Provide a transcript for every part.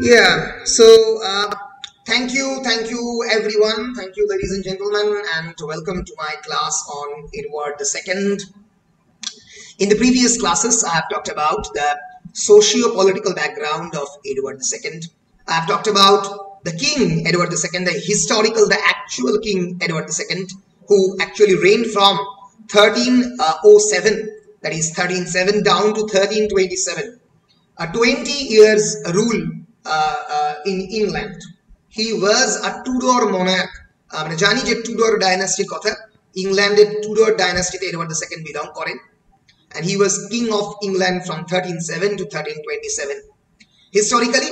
Yeah, so uh, thank you, thank you everyone, thank you ladies and gentlemen, and welcome to my class on Edward II. In the previous classes, I have talked about the socio-political background of Edward II. I have talked about the King Edward II, the historical, the actual King Edward II, who actually reigned from 1307, that is 1307 down to 1327. A 20 years rule uh, uh, in England. He was a Tudor monarch. আমরা জানি যে টুডর ডাইনাস্টির কথা ইংল্যান্ডের টুডর ডাইনাস্টিতে Edward the second belong করেন and he was king of England from 1307 to 1327. Historically,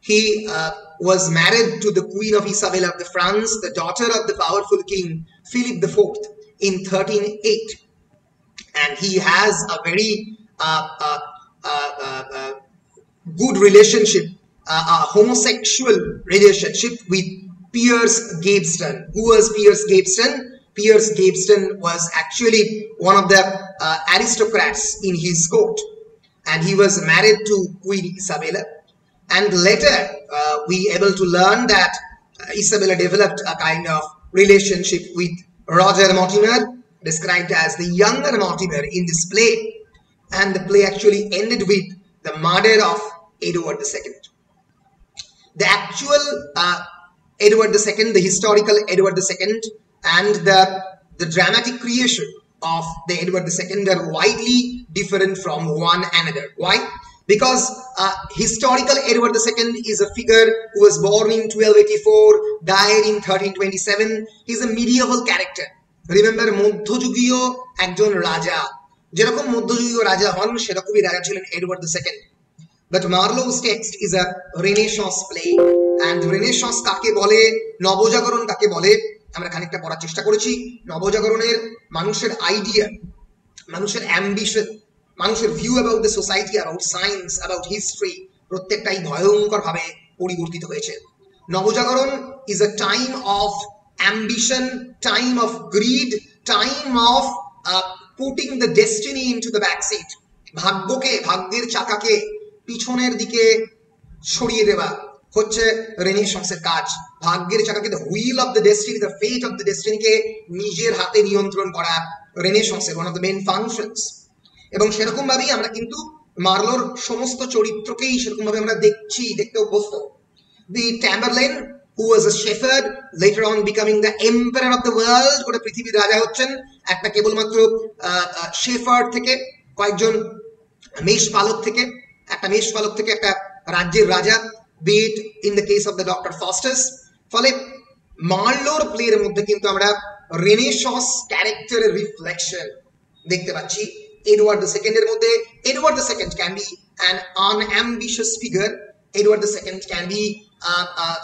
he uh, was married to the Queen of Isabella of the France, the daughter of the powerful king Philip IV in 1308. And he has a very uh, uh, uh, uh, uh, good relationship, uh, a homosexual relationship with Piers Gaveston. Who was Piers Gaveston? Piers Gaveston was actually one of the uh, aristocrats in his court, and he was married to Queen Isabella. And later, uh, we able to learn that Isabella developed a kind of relationship with Roger Mortimer, described as the younger Mortimer in this play, and the play actually ended with the murder of Edward II The actual uh, Edward II, the historical Edward II, and the, the dramatic creation of the Edward II are widely different from one another. Why? Because uh, historical Edward II is a figure who was born in 1284, died in 1327. He's a medieval character. Remember, মধ্যযুগীয় একজন রাজা যেরকম মধ্যযুগীয় রাজা হন সেরকমই রাজা ছিলেন Edward the second but Marlowe's text is a Renaissance play and Renaissance কাকে বলে? নবজাগরণ কাকে বলে? আমরা খানিকটা পড়ার চেষ্টা করেছি। নবজাগরণের মানুষের আইডিয়া মানুষের অ্যাম্বিশন মানুষের view about the society about science about history প্রত্যেকটাই ভয়ঙ্কর ভাবে পরিবর্তিত হয়েছে। নবজাগরণ is a time of ambition time of greed time of putting the destiny into the back seat ভাগ্যকে, ভাগ্যের চাকাকে পিছনের দিকে সরিয়ে দেওয়া হচ্ছে রেনেসন্সের কাজ। ভাগ্যের চাকাকে the wheel of the destiny the fate of the ডেস্টিনিকে নিজের হাতে নিয়ন্ত্রণ করা রেনেসন্সের one of the main functions এবং সেরকম ভাবেই আমরা কিন্তু মার্লোর সমস্ত চরিত্রকেই সেরকম ভাবে আমরা দেখছি, দেখতে অভ্যস্ত। The Tamburlaine who was a shepherd later on becoming the empire of the world গোটা পৃথিবীর রাজা হচ্ছেন। একটা কেবলমাত্র শেফার্ড থেকে, কয়েকজন মেষ পালক থেকে। একটা মেষ পালক থেকে একটা রাজ্যের রাজা but in the case of the Doctor Faustus ফলে মার্লোর প্লের মধ্যে কিন্তু আমরা রেনেসন্স ক্যারেক্টারের রিফ্লেকশন দেখতে পাচ্ছি। এডওয়ার্ড দ্য সেকেন্ডের মধ্যে Edward the second can be an unambitious figure Edward the second can be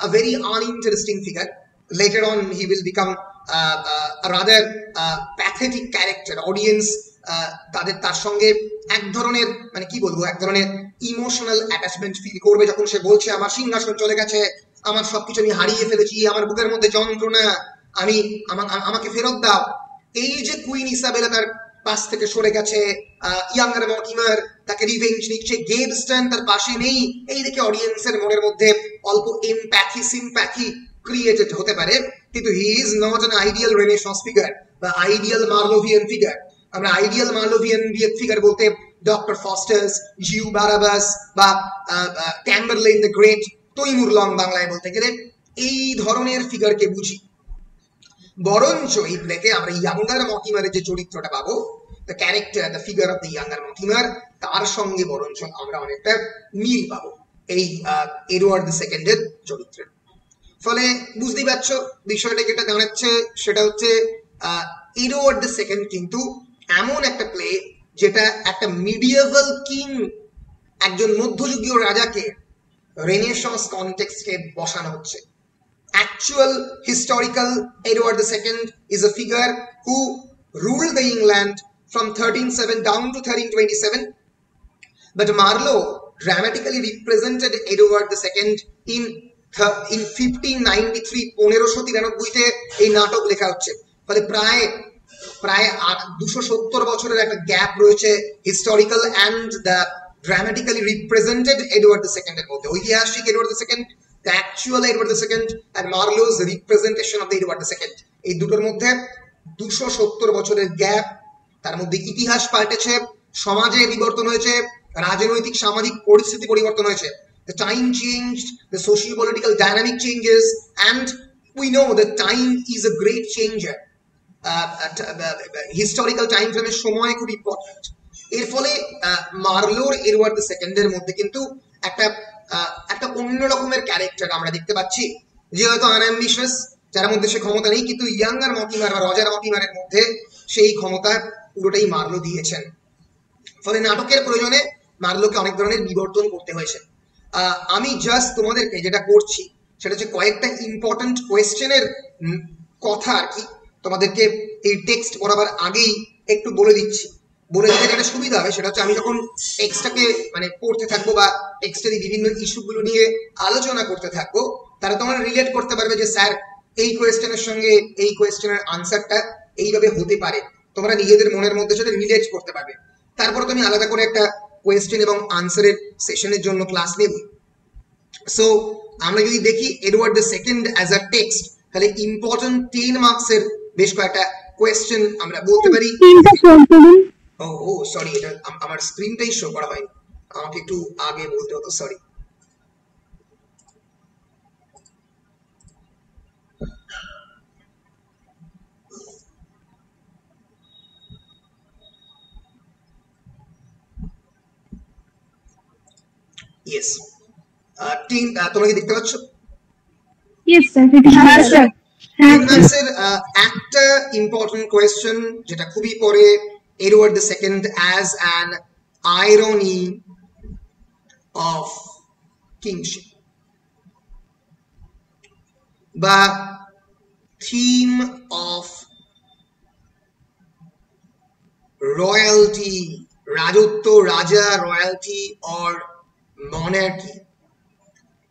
a very uninteresting figure later on he will become uh, uh, a rather uh, pathetic character audience তাদের, তার সঙ্গে এক ধরনের মানে কি বলব, এক ধরনের ইমোশনাল অ্যাটাচমেন্ট ফিল করবে যখন সে বলছে, আমার সিংহাসন চলে গেছে, আমার সবকিছু আমি হারিয়ে ফেলেছি, আমার বুকের মধ্যে যন্ত্রণা, আমি আমাকে ফেরত দাও। এই যে কুইন ইসাবেলা তার পাশ থেকে সরে গেছে ইয়াঙ্গার মর্টিমার তাকে রিভেঞ্জ নিচ্ছে গেবস্টন তার পাশে নেই, এই দেখে অডিয়েন্সের মনের মধ্যে অল্প এমপ্যাথি সিম্প্যাথি ক্রিয়েটেড হতে পারে, কিন্তু he is not an ideal Renaissance figure বা আইডিয়াল মার্লোভিয়ান ফিগার আমরা আইডিয়াল মার্লোভিয়ান ফিগার বলতে ডক্টর ফস্টার্স জিউ বারাবাস বা Tamburlaine the great Timur Lang বাংলায় বলতে গেলে এই ধরনের ফিগারকে বুঝি। বরঞ্চ এই প্লেতে আমরা ইয়াঙ্গার মটিমারের যে চরিত্রটা পাবো the character the figure of the younger Mortimer তার সঙ্গে বরঞ্চ আমরা অনেকটা মিল পাবো এই এডওয়ার্ড দ্য সেকেন্ডের চরিত্রের ফলে বুঝতেই পারছ, বিষয়টা যেটা দাঁড়াচ্ছে সেটা হচ্ছে এডওয়ার্ড দ্য সেকেন্ড কিন্তু এমন একটা প্লে যেটা একটা মিডিয়েভাল কিং একজন মধ্যযুগীয় রাজাকে রেনেসাঁস কনটেক্সটে বসানো হচ্ছে। Actual historical Edward the second is a figure who rule the England from thirteen seven down to thirteen twenty seven but Marlowe dramatically represented Edward the second in in fifteen ninety three পনেরোশো তিরানব্বইতে এই নাটক লেখা হচ্ছে। ফলে প্রায় প্রায় দুশো সত্তর বছরের একটা গ্যাপ রয়েছে historical and the dramatically represented Edward II এর মধ্যে। ঐতিহাসিক Edward the second the actual Edward the second and Marlowe's representation of the Edward the second এই দুটোর মধ্যে দুশো সত্তর বছরের গ্যাপ তার মধ্যে ইতিহাস পাল্টেছে, সমাজে বিবর্তন হয়েছে, রাজনৈতিক, সামাজিক পরিস্থিতি পরিবর্তন হয়েছে। The time changed, the socio political dynamic changes, and we know that time is a great changer historical time ফ্রেমের সময় খুব ইম্পর্টেন্ট এর ফলে মার্লোর এডওয়ার্ড দ্য সেকেন্ডের মধ্যে কিন্তু একটা একটা অন্য রকমের ক্যারেক্টার আমরা দেখতে পাচ্ছি। যে হয়তো আনঅ্যাম্বিশাস যার মধ্যে সে ক্ষমতা নেই, কিন্তু ইয়াঙ্গার মটিমার বা রজার মটিমারের মধ্যে সেই ক্ষমতা পুরোটাই মার্লো দিয়েছেন। ফলে নাটকের প্রয়োজনে মার্লোকে অনেক ধরনের বিবর্তন করতে হয়েছে। আমি জাস্ট তোমাদেরকে যেটা করছি, সেটা হচ্ছে কয়েকটা ইম্পর্টেন্ট কোয়েশ্চেনের কথা আর কি। তোমাদেরকে এই টেক্সট পড়াবার আগেই একটু বলে দিচ্ছি। বলে দিতে যেটা সুবিধা হবে সেটা হচ্ছে আমি যখন টেক্সটটাকে মানে পড়তে থাকব বা টেক্সটের বিভিন্ন ইস্যুগুলো নিয়ে আলোচনা করতে থাকব, তারা তোমরা রিলেট করতে পারবে যে, স্যার, এই কোয়েশ্চেনের সঙ্গে এই কোয়েশ্চেনের আনসারটা এইভাবে হতে পারে। তোমরা নিজেদের মনের মধ্যে সেটা রিলেট করতে পারবে। তারপর তুমি আলাদা করে একটা কোয়েশ্চেন এবং আনসারের সেশনের জন্য ক্লাস নেব। সো আমরা যদি দেখি Edward the second as a text তাহলে ইম্পর্টেন্ট টেন মার্কসের বেশ কয়েকটা কোয়েশ্চেন আমরা বলতে পারি। ও ও সরি এটা আমার স্ক্রিনটাই শো করা হয়নি। আমাকে একটু আগে বলতে হতো সরি ইয়েস তিন তোমরা কি দেখতে পাচ্ছ? ইয়েস স্যার একটা ইম্পর্টেন্ট কোয়েশ্চেন যেটা খুবই পরে Edward the second as an irony of kingship বা থিম অফ রয়্যালটি রাজত্ব রাজা রয়্যালটি অর monarchy?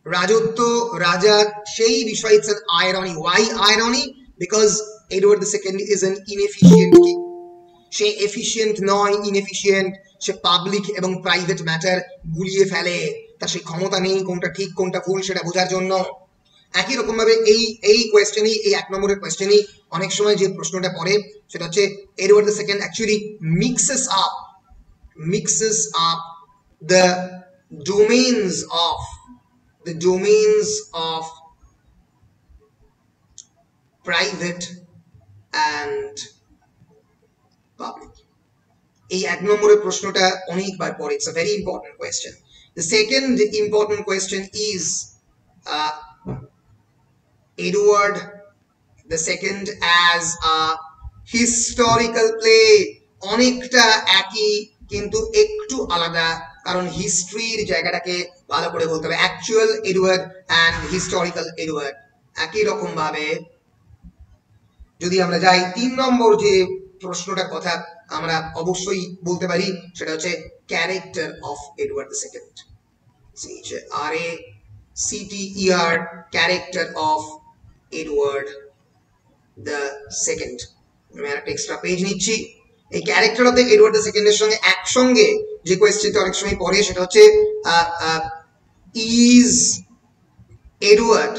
রাজত্ব, রাজা, সেই বিষয় it's irony why irony because Edward the second is an inefficient king say efficient নয় ইনএফিশিয়েন্ট সে পাবলিক এবং প্রাইভেট ম্যাটার গুলিয়ে ফেলে। তার সেই ক্ষমতা নেই, কোনটা ঠিক, কোনটা ভুল, সেটা বোঝার জন্য। একই রকম ভাবে এই এই কোয়েশ্চেনই এই এক নম্বরের কোয়েশ্চেনই অনেক সময় যে প্রশ্নটা পড়ে, সেটা হচ্ছে Edward the second actually mixes up mixes up the domains of the domains of private and public. এই এক নম্বরের প্রশ্নটা অনেকবার পরে it's a very important question the second important question is Edward the second as a historical play অনেকটা একই, কিন্তু একটু আলাদা, কারণ হিস্ট্রির জায়গাটাকে ভালো করে বলতে হবে। Actual Edward and historical Edward একই রকম ভাবে যদি আমরা যাই তিন নম্বর যে প্রশ্নটার কথা আমরা অবশ্যই বলতে পারি, সেটা হচ্ছে character of Edward the second R A CTER character of Edward the second আমি একটা এক্সট্রা পেজ নিচ্ছি। এই character of the Edward the সেকেন্ডের সঙ্গে একসঙ্গে যে কোয়েশ্চেনটা অনেক সময় পড়ে, সেটা হচ্ছে is Edward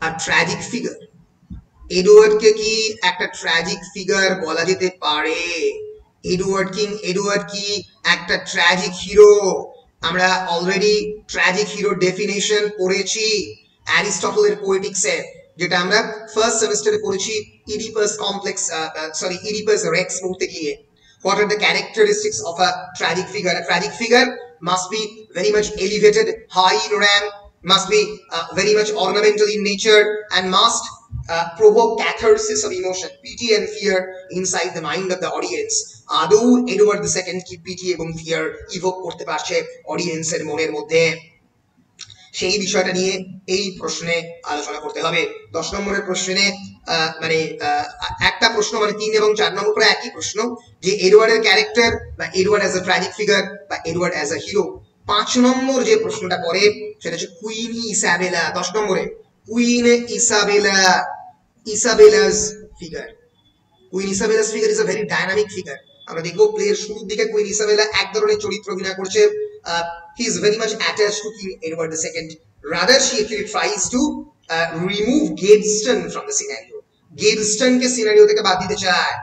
are tragic figure এডওয়ার্ডকে কি একটা ট্র্যাজিক ফিগার বলা যেতে পারে? এডওয়ার্ড কিং এডওয়ার্ড কি একটা ট্র্যাজিক হিরো আমরা অলরেডি ট্র্যাজিক হিরো ডেফিনেশন পড়েছি অ্যারিস্টটলের পোয়েটিক্সে যেটা আমরা ফার্স্ট সেমিস্টারে পড়েছি Oedipus complex sorry Oedipus Rex পড়তে গিয়ে। Are the characteristics of a tragic figure? A tragic figure must be very much elevated, high in rank, must be uh, very much ornamental in nature, and must uh, provoke catharsis of emotion, pity and fear inside the mind of the audience. আদৌ Edward the second কি pity এবং fear evoke করতে পারছে অডিয়েন্সের মনের মধ্যে সেই বিষয়টা নিয়ে এই প্রশ্নে আলোচনা করতে হবে। দশ নম্বরের প্রশ্নে মানে একটা প্রশ্ন মানে তিন এবং চার নম্বর করে একই প্রশ্ন যে এডওয়ার্ডের ক্যারেক্টার বা Edward as a tragic figure বা এডওয়ার্ড অ্যাজ এ হিরো পাঁচ নম্বর যে প্রশ্নটা করে সেটা হচ্ছে কুইন ইসাবেলা দশ নম্বরে queen Isabella Isabella's figure queen Isabella's figure is a very dynamic figure আমরা দেখব প্লের শুরুর দিকে কুইন ইসাবেলা এক ধরনের চরিত্র অভিনয় করছে। He is very much attach to king Edward the second rather she actually tries to remove Gaveston from the scenario গেডস্টনকে scenario থেকে বাদ দিতে চায়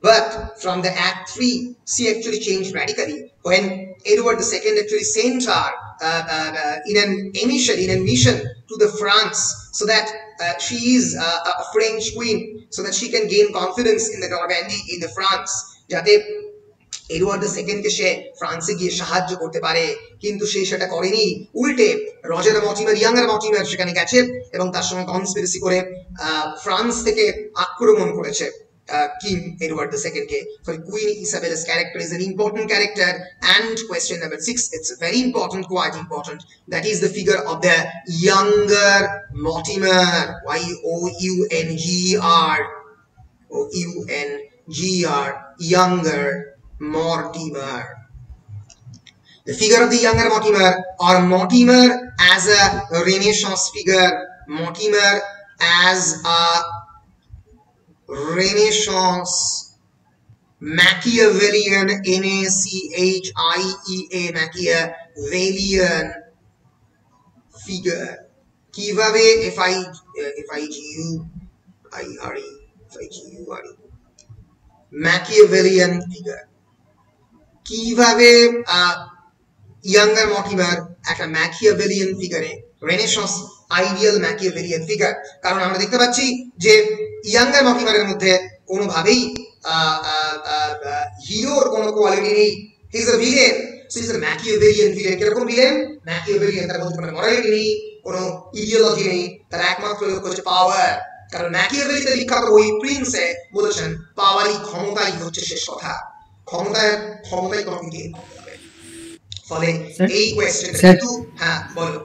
But from the Act 3, she actually changed radically when Edward II actually sent her uh, uh, uh, in an emission, in a mission to the France, so that uh, she is uh, a French queen, so that she can gain confidence in the Normandy, in the France. যাতে Edward সেকেন্ডকে সে ফ্রান্সে গিয়ে সাহায্য করতে পারে, কিন্তু সে সেটা করেনি। উল্টে রজার মটিমার ইয়াংয়ের মটিমার সেখানে গেছে এবং তার সঙ্গে কনস্পিরেসি করে ফ্রান্স থেকে আক্রমণ করেছে king Edward second K for queen Isabella's character is character and question number six it's very important quite important that is the figure of the younger Mortimer Y O U N G R O U N G R younger Mortimer. The figure of the younger Mortimer or Mortimer as a Renaissance figure, Mortimer as a Renaissance Machiavellian, N-A-C-H-I-E-A, Machiavellian figure. Giveaway F I uh, F I G U I R E F I G U R E Machiavellian figure. কীভাবে younger Mortimer একটা Machiavellian ফিগারে Renaissance ideal Machiavellian figure কারণ আমরা দেখতে পাচ্ছি যে younger মটিমারের মধ্যে কোনোভাবেই হিরোর কোনো কোয়ালিটি নেই। He is a villain so is a Machiavellian villain কীরকম ভিলেন ম্যাকিয়াভেলিয়ান তার মধ্যে কোনো মরালিটি নেই, কোনো ইডিওলজি নেই, তার একমাত্র লক্ষ্য হচ্ছে পাওয়ার কারণ ম্যাকিয়াভেলিতে বিখ্যাত ওই প্রিন্সে বলেছেন পাওয়ারই ক্ষমতাই হচ্ছে শেষ কথা। ক্ষমতায় ক্ষমতাই তোমাকে গেইন করতে হবে ফলে Sir? এই কোয়েশ্চেন Sir? কিন্তু হ্যাঁ বলো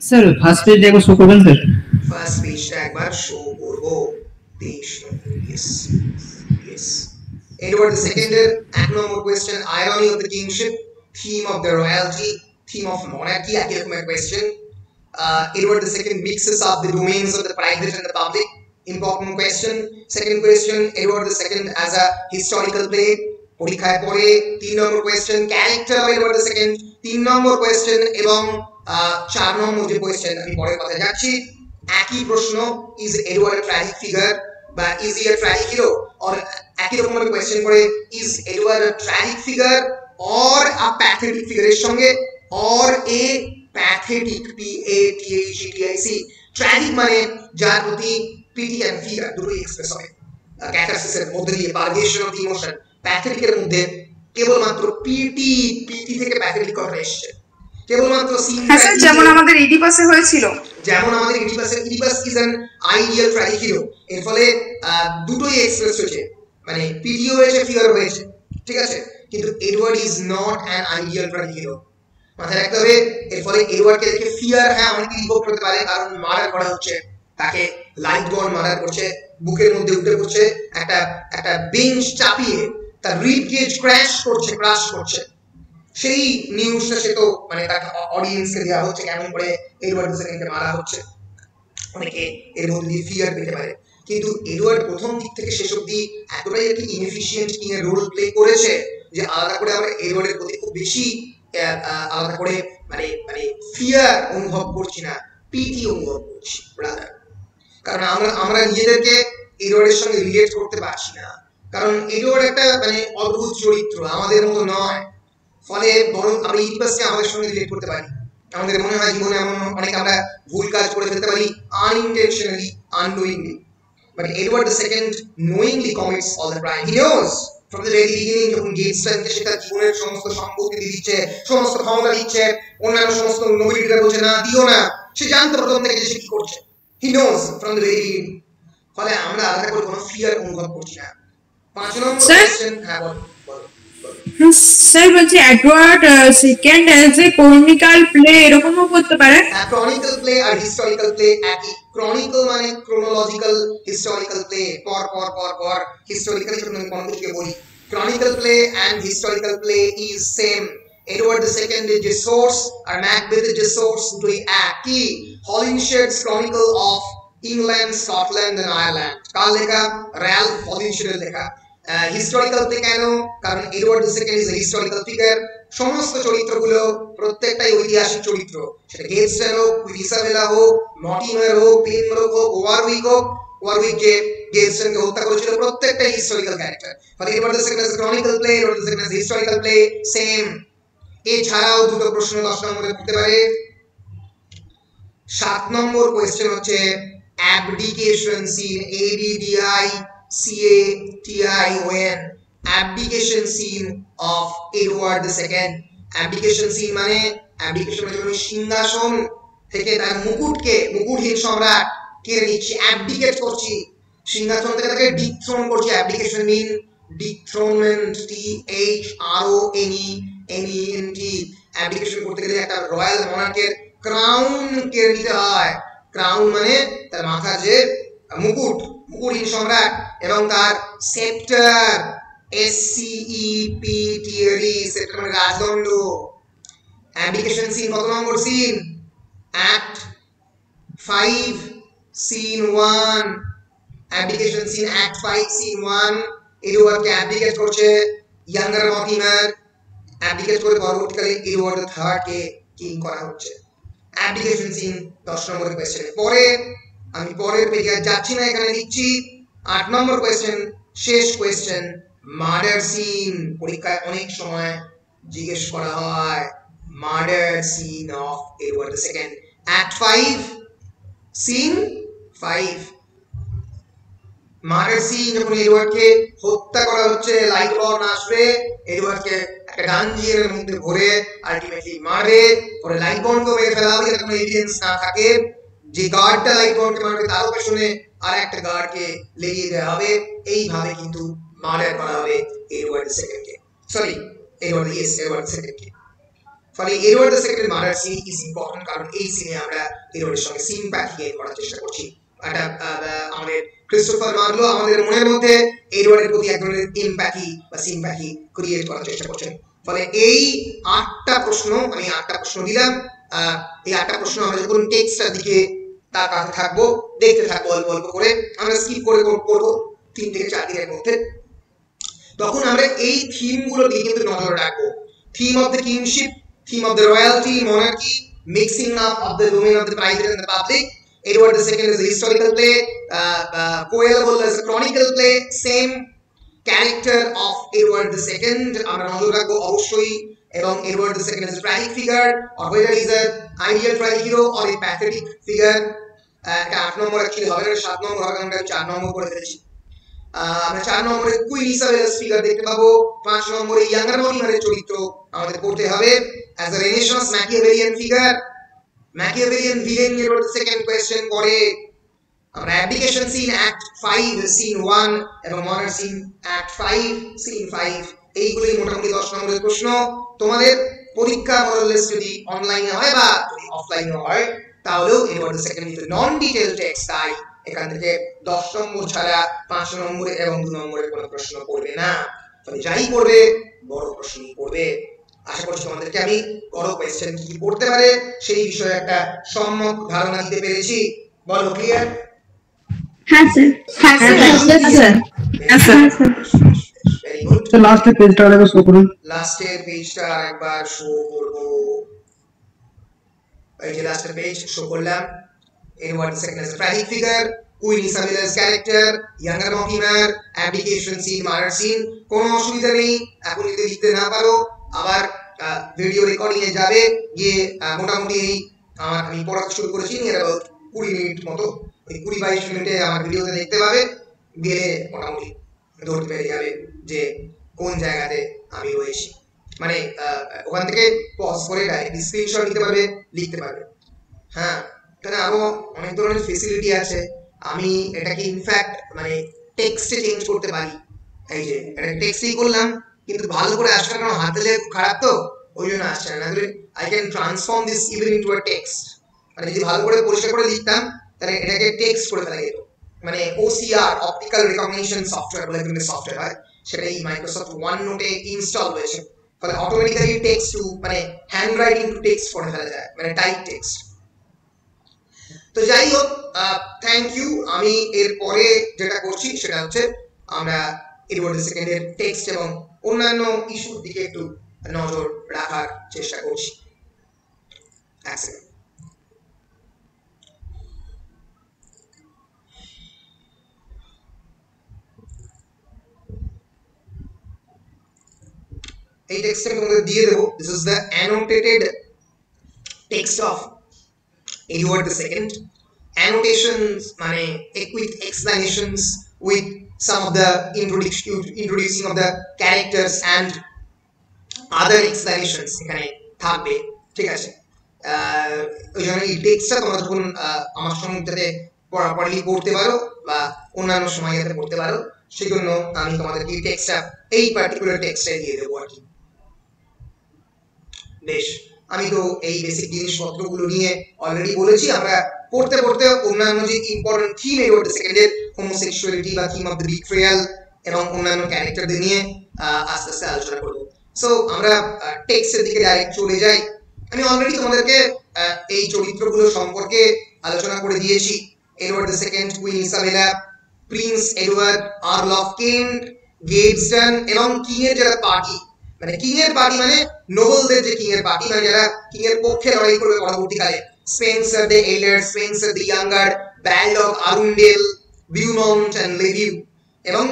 স্যার ফার্স্ট পেজ একবার শো করবেন স্যার ফার্স্ট পেজটা একবার শো করব তেইশ ইয়েস ইয়েস এডওয়ার্ড দ্য সেকেন্ডের এক নম্বর question irony of the kingship theme of the royalty theme of monarchy একই রকমের question uh, Edward II mixes up the domains of the private and the public. Important question. Second question, Edward II as a historical play. পরীক্ষায় পড়ে তিন নম্বর question character of Edward second তিন নম্বর question এবং চার নম্বর যে question আমি পরের কথা যাচ্ছি। একই প্রশ্ন ইজ এডওয়ার্ড ট্র্যাজিক ফিগার বা is he tragic hero or একই রকম ভাবে কোয়েশ্চেন করে is Edward tragic figure or a pathetic ফিগারের সঙ্গে? Or a pathetic P A T H E T I C tragic মানে যার প্রতি পিটি অ্যান্ড ফিগার দুটোই এক্সপ্রেস হয় ক্যাটারসিসের মধ্যে দিয়ে পারগেশন অফ ইমোশন প্যাথেটিকের মধ্যে কেবলমাত্র পিটি পিটি থেকে প্যাথেটিক কথা এসছে কেবলমাত্র হ্যাঁ স্যার যেমন আমাদের ইডিপাসে হয়েছিল। যেমন আমাদের ইডিপাসের Oedipus is an ideal tragic hero এর ফলে দুটোই এক্সপ্রেস হয়েছে। মানে পিটিও হয়েছে ফিগার হয়েছে। ঠিক আছে? কিন্তু Edward is not an ideal tragic hero মাথায় রাখতে হবে এর ফলে এডওয়ার্ডকে দেখে ফিয়ার হ্যাঁ অনেকে রিভোক করতে পারে কারণ মার্ডার করা হচ্ছে। তাকে লাইট বল মার্ডার করছে বুকের মধ্যে উঠে পড়ছে। একটা একটা বেঞ্চ চাপিয়ে তার রিপ গেজ ক্র্যাশ করছে ক্রাশ করছে। সেই নিউজটা সে তো মানে তাকে অডিয়েন্সকে দেওয়া হচ্ছে, কেমন করে এডওয়ার্ড সেকেন্ডকে মারা হচ্ছে। অনেকে এর মধ্যে ফিয়ার পেতে পারে। কিন্তু এডওয়ার্ড প্রথম দিক থেকে শেষ অব্দি এতটাই কি ইনএফিসিয়েন্ট কিং এর রোল প্লে করেছে, যে আলাদা করে আমরা এডওয়ার্ডের প্রতি খুব বেশি আলাদা করে মানে মানে ফিয়ার অনুভব করছি না পিটি অনুভব করছি কারণ আমরা আমরা নিজেদেরকে এডওয়ার্ডের সঙ্গে রিলেট করতে পারছি না। কারণ এডওয়ার্ড একটা মানে অদ্ভুত চরিত্র, আমাদের মতো নয়। ফলে বরং আমরা ইতিবাসকে আমাদের সঙ্গে রিলেট করতে পারি। আমাদের মনে হয় জীবনে এমন অনেক আমরা ভুল কাজ করে ফেলতে পারি unintentionally, unknowingly but Edward second knowingly commits all the crime. He knows from the very beginning যখন গেটস গেটসটাকে সে তার জীবনের সমস্ত সম্পত্তি দিয়ে দিচ্ছে, সমস্ত ক্ষমতা দিচ্ছে, অন্যান্য সমস্ত নোবেলিটিরা বলছে, না, দিও না। সে জানতো প্রথম থেকে যে সে কি করছে। He knows from the very beginning ফলে আমরা আলাদা করে কোনো ফিয়ার অনুভব করছি না। পাঁচ নম্বর Sir? কোয়েশ্চেন হ্যাঁ বলো বলো বলো স্যার বলছি Edward second as a chronicle play এরকমও করতে পারে ক্রনিক্যাল প্লে আর হিস্টোরিক্যাল প্লে একই ক্রনিক্যাল মানে ক্রোনোলজিক্যাল হিস্টোরিক্যাল প্লে পর পর পর পর হিস্টোরিক্যাল ছোট কোনো কিছুকে বলি। Chronicle play and historical play is same Edward the second এর যে সোর্স আর ম্যাকবেথের যে সোর্স দুটোই একই Holinshed's chronicle of England Scotland and Ireland কার লেখা র্যালফ হলিনশেডের লেখা হিস্টোরিক্যালতে কেন কারণ Edward the second is historical figure সমস্ত চরিত্রগুলো প্রত্যেকটাই ঐতিহাসিক চরিত্র সেটা গেটসেন হোক ইসাবেলা হোক মটিমার হোক পেনব্রোক হোক ওয়ারউইক হোক ওয়ারউইক যে গেটসেনকে হত্যা করেছিল প্রত্যেকটাই হিস্টোরিক্যাল ক্যারেক্টার ফলে Edward the second is chronicle play Edward the second is historical play same এছাড়াও দুটো প্রশ্ন দশ নম্বরে পড়তে পারে। সাত নম্বর কোয়েশ্চেন হচ্ছে scene A B D I C A T I O N abdication scene of Edward the second abdication scene মানে অ্যাবডিকেশন মানে যখন সিংহাসন থেকে তার মুকুটকে, মুকুটহীন সম্রাট কেড়ে নিচ্ছি অ্যাবডিকেট করছি। সিংহাসন থেকে তাকে ডিথ্রোন করছি। Abdication mean dethronement T H R O N E N E N T abdication করতে গেলে একটা রয়্যাল মনার্কের ক্রাউন কেড়ে নিতে হয়। ক্রাউন মানে তার মাথা যে মুকুট মুকুটহীন সম্রাট এবং তার sceptre S C E P T L E sceptre মানে রাজদণ্ড। অ্যাপ্লিকেশন সিন কত নম্বর scene act five scene one application scene act five scene one এডওয়ার্ডকে অ্যাপ্লিকেট করছে ইয়াঙ্গার মটিমার অ্যাপ্লিকেট করে পরবর্তীকালে এডওয়ার্ড থার্ডকে কিং করা হচ্ছে। অ্যাপ্লিকেশন সিন দশ নম্বরের কোয়েশ্চেন পরে, আমি পরের পেজে যাচ্ছি না, এখানে দিচ্ছি আট নম্বর কোয়েশ্চেন শেষ কোয়েশ্চেন মার্ডার সিন পরীক্ষায় অনেক সময় জিজ্ঞেস করা হয় murder scene of Edward the second act five scene five murder scene যখন এডওয়ার্ডকে হত্যা করা হচ্ছে লাইট অন আসবে এডওয়ার্ডকে একটা মধ্যে ভরে আলটিমেটলি মারবে পরে লাইট বনকে মেরে ফেলা হবে যাতে কোনো না থাকে। যে গার্ডটা লাইট বনকে মারবে, তারও পেছনে আর একটা গার্ডকে লেগিয়ে দেওয়া হবে। এইভাবে কিন্তু মার্ডার করা হবে এডওয়ার্ড সেকেন্ডকে সরি এডওয়ার্ড ইয়েস এডওয়ার্ড সেকেন্ডকে ফলে Edward the second murder scene is important কারণ এই সিনে আমরা এডওয়ার্ডের সঙ্গে সিম্প্যাথি গেইন করার চেষ্টা করছি। একটা আমাদের ক্রিস্টোফার মার্লো আমাদের মনের মধ্যে এডওয়ার্ডের প্রতি এক ধরনের ইম্প্যাথি বা সিম্প্যাথি ক্রিয়েট করার চেষ্টা করছেন। ফলে এই আটটা প্রশ্ন, আমি আটটা প্রশ্ন দিলাম এই আটটা প্রশ্ন আমরা যখন টেক্সটার দিকে তাকাতে থাকব, দেখতে থাকব অল্প অল্প করে, আমরা স্কিপ করে পড়ব তিন থেকে চার দিনের মধ্যে। তখন আমরা এই থিমগুলো কিন্তু নজর রাখব। Theme of the kingship theme of the royalty monarchy mixing up of the rumen of the private and public Edward the second is historical play কোয়েল বলল is chronicle play same character of Edward II. আমরা নজর রাখব অবশ্যই, এবং Edward the second is tragic figure or whether he is an ideal tragic hero, or a pathetic একটা আট নম্বর actually হবে না, সাত নম্বর হবে কারণ আমি চার নম্বর করে ফেলেছি। আমরা চার নম্বরে কুইন ইসাবেলাস ফিগার দেখতে পাবো। পাঁচ নম্বরে ইয়াঙ্গার মনিমারের চরিত্র আমাদের পড়তে হবে। As a Renaissance Machiavellian figure Machiavellian villain এর সেকেন্ড কোয়েশ্চেন পরে আমরা অ্যাপ্লিকেশন সিন অ্যাক্ট 5 সিন 1 এবং মনার সিন অ্যাক্ট 5 সিন 5 এইগুলোই মোটামুটি 10 নম্বরের প্রশ্ন। তোমাদের পরীক্ষা মডেললেস যদি অনলাইনে হয় বা যদি অফলাইনে হয়, তাহলেও এবার সেকেন্ড নন ডিটেইল টেক্সট তাই এখান থেকে দশ নম্বর ছাড়া পাঁচ নম্বরে এবং দু নম্বরের কোনো প্রশ্ন পড়বে না। ফলে যাই পড়বে, বড় প্রশ্নই পড়বে। আশা করছি তোমাদেরকে আমি বড় কোয়েশ্চেন কি পড়তে পারে, সেই বিষয়ে একটা সম্যক ধারণা দিতে পেরেছি। বলো clear sir. Sir. Sir. Very পেজটা আরেকবার শো করুন। লাস্টের পেজটা আরেকবার শো করব। এই যে লাস্টের পেজ শো করলাম। Edward II as a tragic figure, Queen Isabella's character, younger Mortimer, application scene, murder scene, কোনো অসুবিধা নেই। এখন যদি লিখতে না পারো আবার ভিডিও রেকর্ডিং এ যাবে। গিয়ে মোটামুটি এই আমার আমি পড়াতে শুরু করেছি নিয়ে অ্যাবাউট কুড়ি মিনিট মতো। ওই কুড়ি বাইশ মিনিটে আমার ভিডিওতে দেখতে পাবে, গেলে মোটামুটি ধরতে পেরে যাবে যে কোন জায়গাতে আমি রয়েছি। মানে ওখান থেকে পজ করে ডাইরেক্ট স্ক্রিনশট নিতে পারবে, লিখতে পারবে। হ্যাঁ এখানে আরও অনেক ধরনের ফেসিলিটি আছে। আমি এটাকে ইনফ্যাক্ট মানে টেক্সটে চেঞ্জ করতে পারি। এই যে এটা টেক্সটেই করলাম, কিন্তু ভালো করে আসছে না, কারণ হাতে লেখা খারাপ তো, ওই জন্য আসছে না। I can transform this even into a text মানে যদি ভালো করে পরিষ্কার করে লিখতাম তাহলে এটাকে টেক্সট করে ফেলা যেত মানে ওসিআর অপটিক্যাল রিকগনিশন সফটওয়্যার বলে কিন্তু সফটওয়্যার হয় সেটা এই মাইক্রোসফট ওয়ান নোটে ইনস্টল হয়েছে। ফলে অটোমেটিক্যালি টেক্সট টু মানে হ্যান্ড রাইটিং টু টেক্সট করে ফেলা যায় মানে টাইপ টেক্সট তো যাই হোক থ্যাংক ইউ আমি এর পরে যেটা করছি সেটা হচ্ছে আমরা এডওয়ার্ড সেকেন্ডের টেক্সট এবং অন্যান্য ইস্যুর দিকে একটু নজর রাখার চেষ্টা করছি। এক এই টেক্সটটা তোমাদের দিয়ে দেবো। This is the annotated text of Edward the second annotations মানে explanations with some of the introduction introducing of the characters and other explanations এখানে থাকবে। ঠিক আছে? ওই জন্য এই টেক্সটটা তোমরা যখন আমার সঙ্গে পড়াপড়ি পড়তে পারো বা অন্যান্য সময় যাতে পড়তে পারো সেই জন্য আমি তোমাদেরকে এই টেক্সটটা এই পার্টিকুলার টেক্সটটা দিয়ে দেবো আর কি। বেশ, আমি তো এই বেসিক জিনিসপত্রগুলো নিয়ে অলরেডি বলেছি, আমরা পড়তে পড়তে অন্যান্য যে ইম্পর্টেন্ট থিম এডওয়ার্ড সেকেন্ডের হোমোসেক্সুয়ালিটি বা থিম অফ দ্য বিট্রিয়াল এবং অন্যান্য ক্যারেক্টারদের নিয়ে আস্তে আস্তে আলোচনা করব। সো আমরা টেক্সটের দিকে ডাইরেক্ট চলে যাই। আমি অলরেডি তোমাদেরকে এই চরিত্রগুলো সম্পর্কে আলোচনা করে দিয়েছি। Edward the second queen Isabella, prince Edward, earl of Kent Gaveston এবং কিং এর যারা পার্টি। মানে কিং এর পার্টি মানে নোবেলদের যে কিং এর পার্টি মানে যারা কিং এর পক্ষে লড়াই করবে পরবর্তীকালে। Spencer the elder Spencer the younger band of Arundel Beaumont and লেভিউ এবং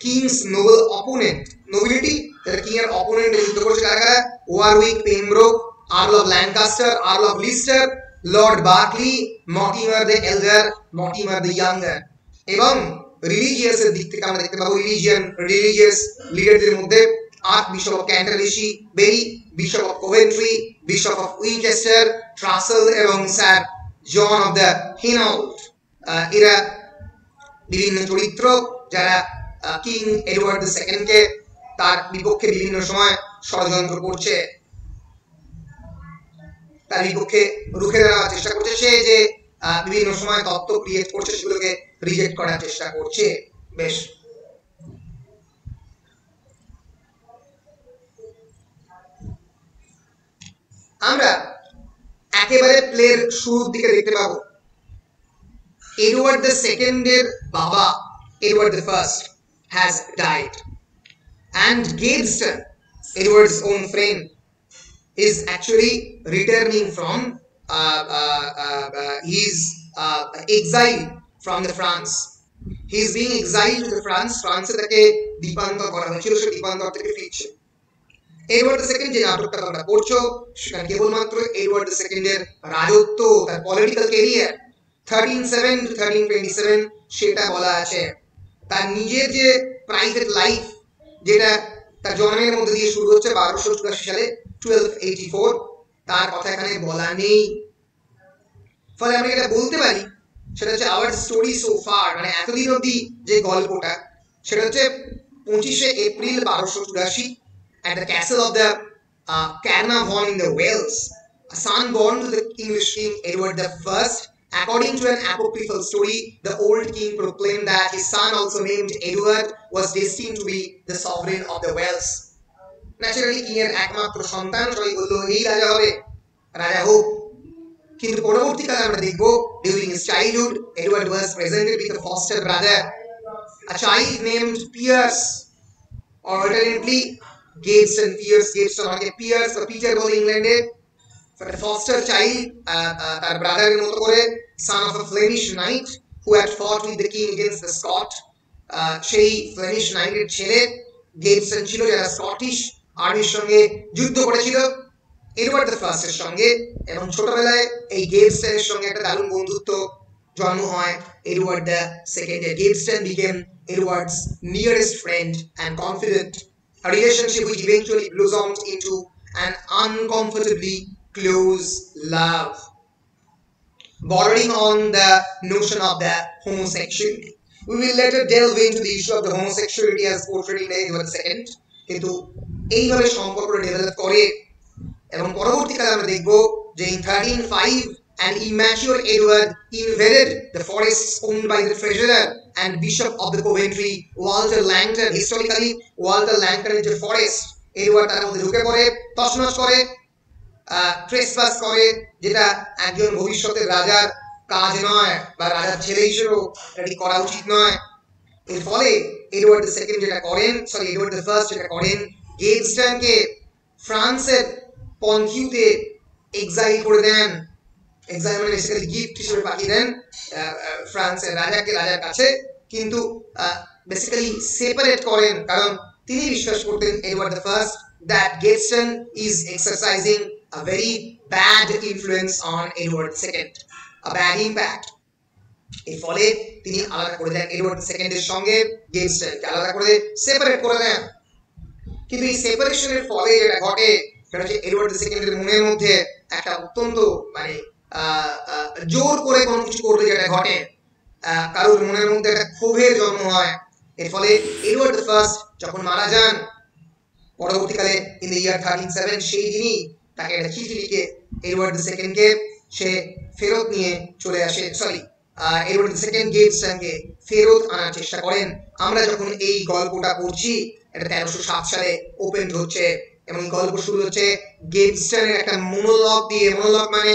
কিংস নোবেল অপোনেন্ট নোবিলিটি যারা কিং এর অপোনেন্ট যুদ্ধ করেছে কারা কারা? Warwick Pembroke earl of Lancaster earl of Leicester lord Berkeley Mortimer the elder Mortimer the younger এবং religious এর দিক থেকে আমরা দেখতে পাবো রিলিজিয়ান রিলিজিয়াস লিডারদের মধ্যে archbishop of Canterbury bury bishop of Coventry bishop of Winchester Trussel এবং sir John of the Hainault এরা বিভিন্ন চরিত্র, যারা কিং এডওয়ার্ড দ্য সেকেন্ডকে তার বিপক্ষে বিভিন্ন সময় ষড়যন্ত্র করছে। তার বিপক্ষে রুখে দেওয়ার চেষ্টা করছে সে যে বিভিন্ন সময় তত্ত্ব ক্রিয়েট করছে সেগুলোকে রিজেক্ট করার চেষ্টা করছে। বেশ। আমরা একেবারে প্লের শুরুর দিকে দেখতে পাবো এডওয়ার্ড দ্য সেকেন্ডের বাবা Edward the first has died and Gaveston, Edward's own friend, is actually returning from uh, uh, uh, uh, his uh, exile from the France. He is being exiled to the France. France তাকে দ্বীপান্তর করা হয়েছিল সে দ্বীপান্তর থেকে ফিরছে Edward second যে নাটকটা তোমরা পড়ছো কেবলমাত্র এডওয়ার্ড সেকেন্ডের রাজত্ব, তার political career thirteen seven to thirteen twenty seven সেটা বলা আছে। তার নিজের যে প্রাইভেট লাইফ যেটা তার জন্মের মধ্যে দিয়ে শুরু হচ্ছে বারোশো চুরাশি সালে টুয়েলভ এইটি ফোর তার কথা এখানে বলা নেই। ফলে আমরা যেটা বলতে পারি, সেটা হচ্ছে আওয়ার স্টোরি সো ফার মানে এতদিন অবধি যে গল্পটা, সেটা হচ্ছে পঁচিশে এপ্রিল বারোশো চুরাশি at the castle of the uh, Carnarvon in the Wales, a son born to the English king Edward the First. According to an apocryphal story, the old king proclaimed that his son, also named Edward, was destined to be the sovereign of the Wales. Naturally king এর একমাত্র সন্তান সবাই বললো এই রাজা হবে রাজা হোক কিন্তু পরবর্তীকালে আমরা দেখবো during his childhood Edward was presented with a foster brother a child named Pierce or Pierce Gates আমাকে Pierce বা পিটার বলে ইংল্যান্ডে child uh, uh, তার ব্রাদারের মতো করে of a Flemish knight who had fought with the king against the Scot uh, সেই Flemish নাইটের ছেলে গেটসন ছিল যারা স্কটিশ আর্মির সঙ্গে যুদ্ধ করেছিল এডওয়ার্ড দ্য ফার্স্টের সঙ্গে এবং ছোটবেলায় এই গেটসনের সঙ্গে একটা দারুণ বন্ধুত্ব জন্ম হয় Edward the second Gaveston became Edward's nearest friend and confidant a relationship which eventually blossomed into an uncomfortably close love bordering on the notion of the homosexuality. We will later delve into the issue of the homosexuality as portrayed in Edward II, কিন্তু এইভাবে সম্পর্কটা develop করে এবং পরবর্তীকালে আমরা দেখব যে in 1305 an immature Edward invaded the forests owned by the treasurer and bishop of the Coventry, Walter Langton historically, Walter Langton is a forest. Edward তার মধ্যে ঢুকে পড়ে, তছনছ করে ট্রেসপাস করে, যেটা একজন ভবিষ্যতের রাজার কাজ নয় বা রাজার ছেলে হিসেবেও এটি করা উচিত নয়। এর ফলে এডওয়ার্ড দ্য সেকেন্ড যেটা করেন সরি এডওয়ার্ড দ্য ফার্স্ট যেটা করেন গেটস্টানকে ফ্রান্সের পন্থিউতে এক্সাইল করে দেন। মানে বেসিক্যালি গিফট হিসেবে পাঠিয়ে দেন ফ্রান্সের রাজাকে, রাজার কাছে। কিন্তু বেসিক্যালি সেপারেট করেন, কারণ তিনি বিশ্বাস করতেন Edward the first that Gaveston is exercising a very bad influence on Edward second a bad impact এর ফলে তিনি আলাদা করে দেন এডওয়ার্ড সেকেন্ডের সঙ্গে গেটসনকে আলাদা করে সেপারেট করে দেন। কিন্তু এই সেপারেশনের ফলে যেটা ঘটে, সেটা হচ্ছে এডওয়ার্ড সেকেন্ডের মনের মধ্যে একটা অত্যন্ত মানে জোর করে কোনো কিছু করলে যেটা ঘটে কারোর মনের মধ্যে একটা ক্ষোভের জন্ম হয়। এর ফলে এডওয়ার্ড ফার্স্ট যখন মারা যান, পরবর্তীকালে in the year thirteen seven সেই দিনই তাকে একটা চিঠি লিখে এডওয়ার্ড সেকেন্ডকে সে ফেরত নিয়ে চলে আসে সরি এডওয়ার্ড সেকেন্ড গেটসকে ফেরত আনার চেষ্টা করেন। আমরা যখন এই গল্পটা পড়ছি, এটা তেরোশো সাত সালে ওপেন হচ্ছে এবং গল্প শুরু হচ্ছে গেটসনের একটা মনোলগ দিয়ে। মনোলগ মানে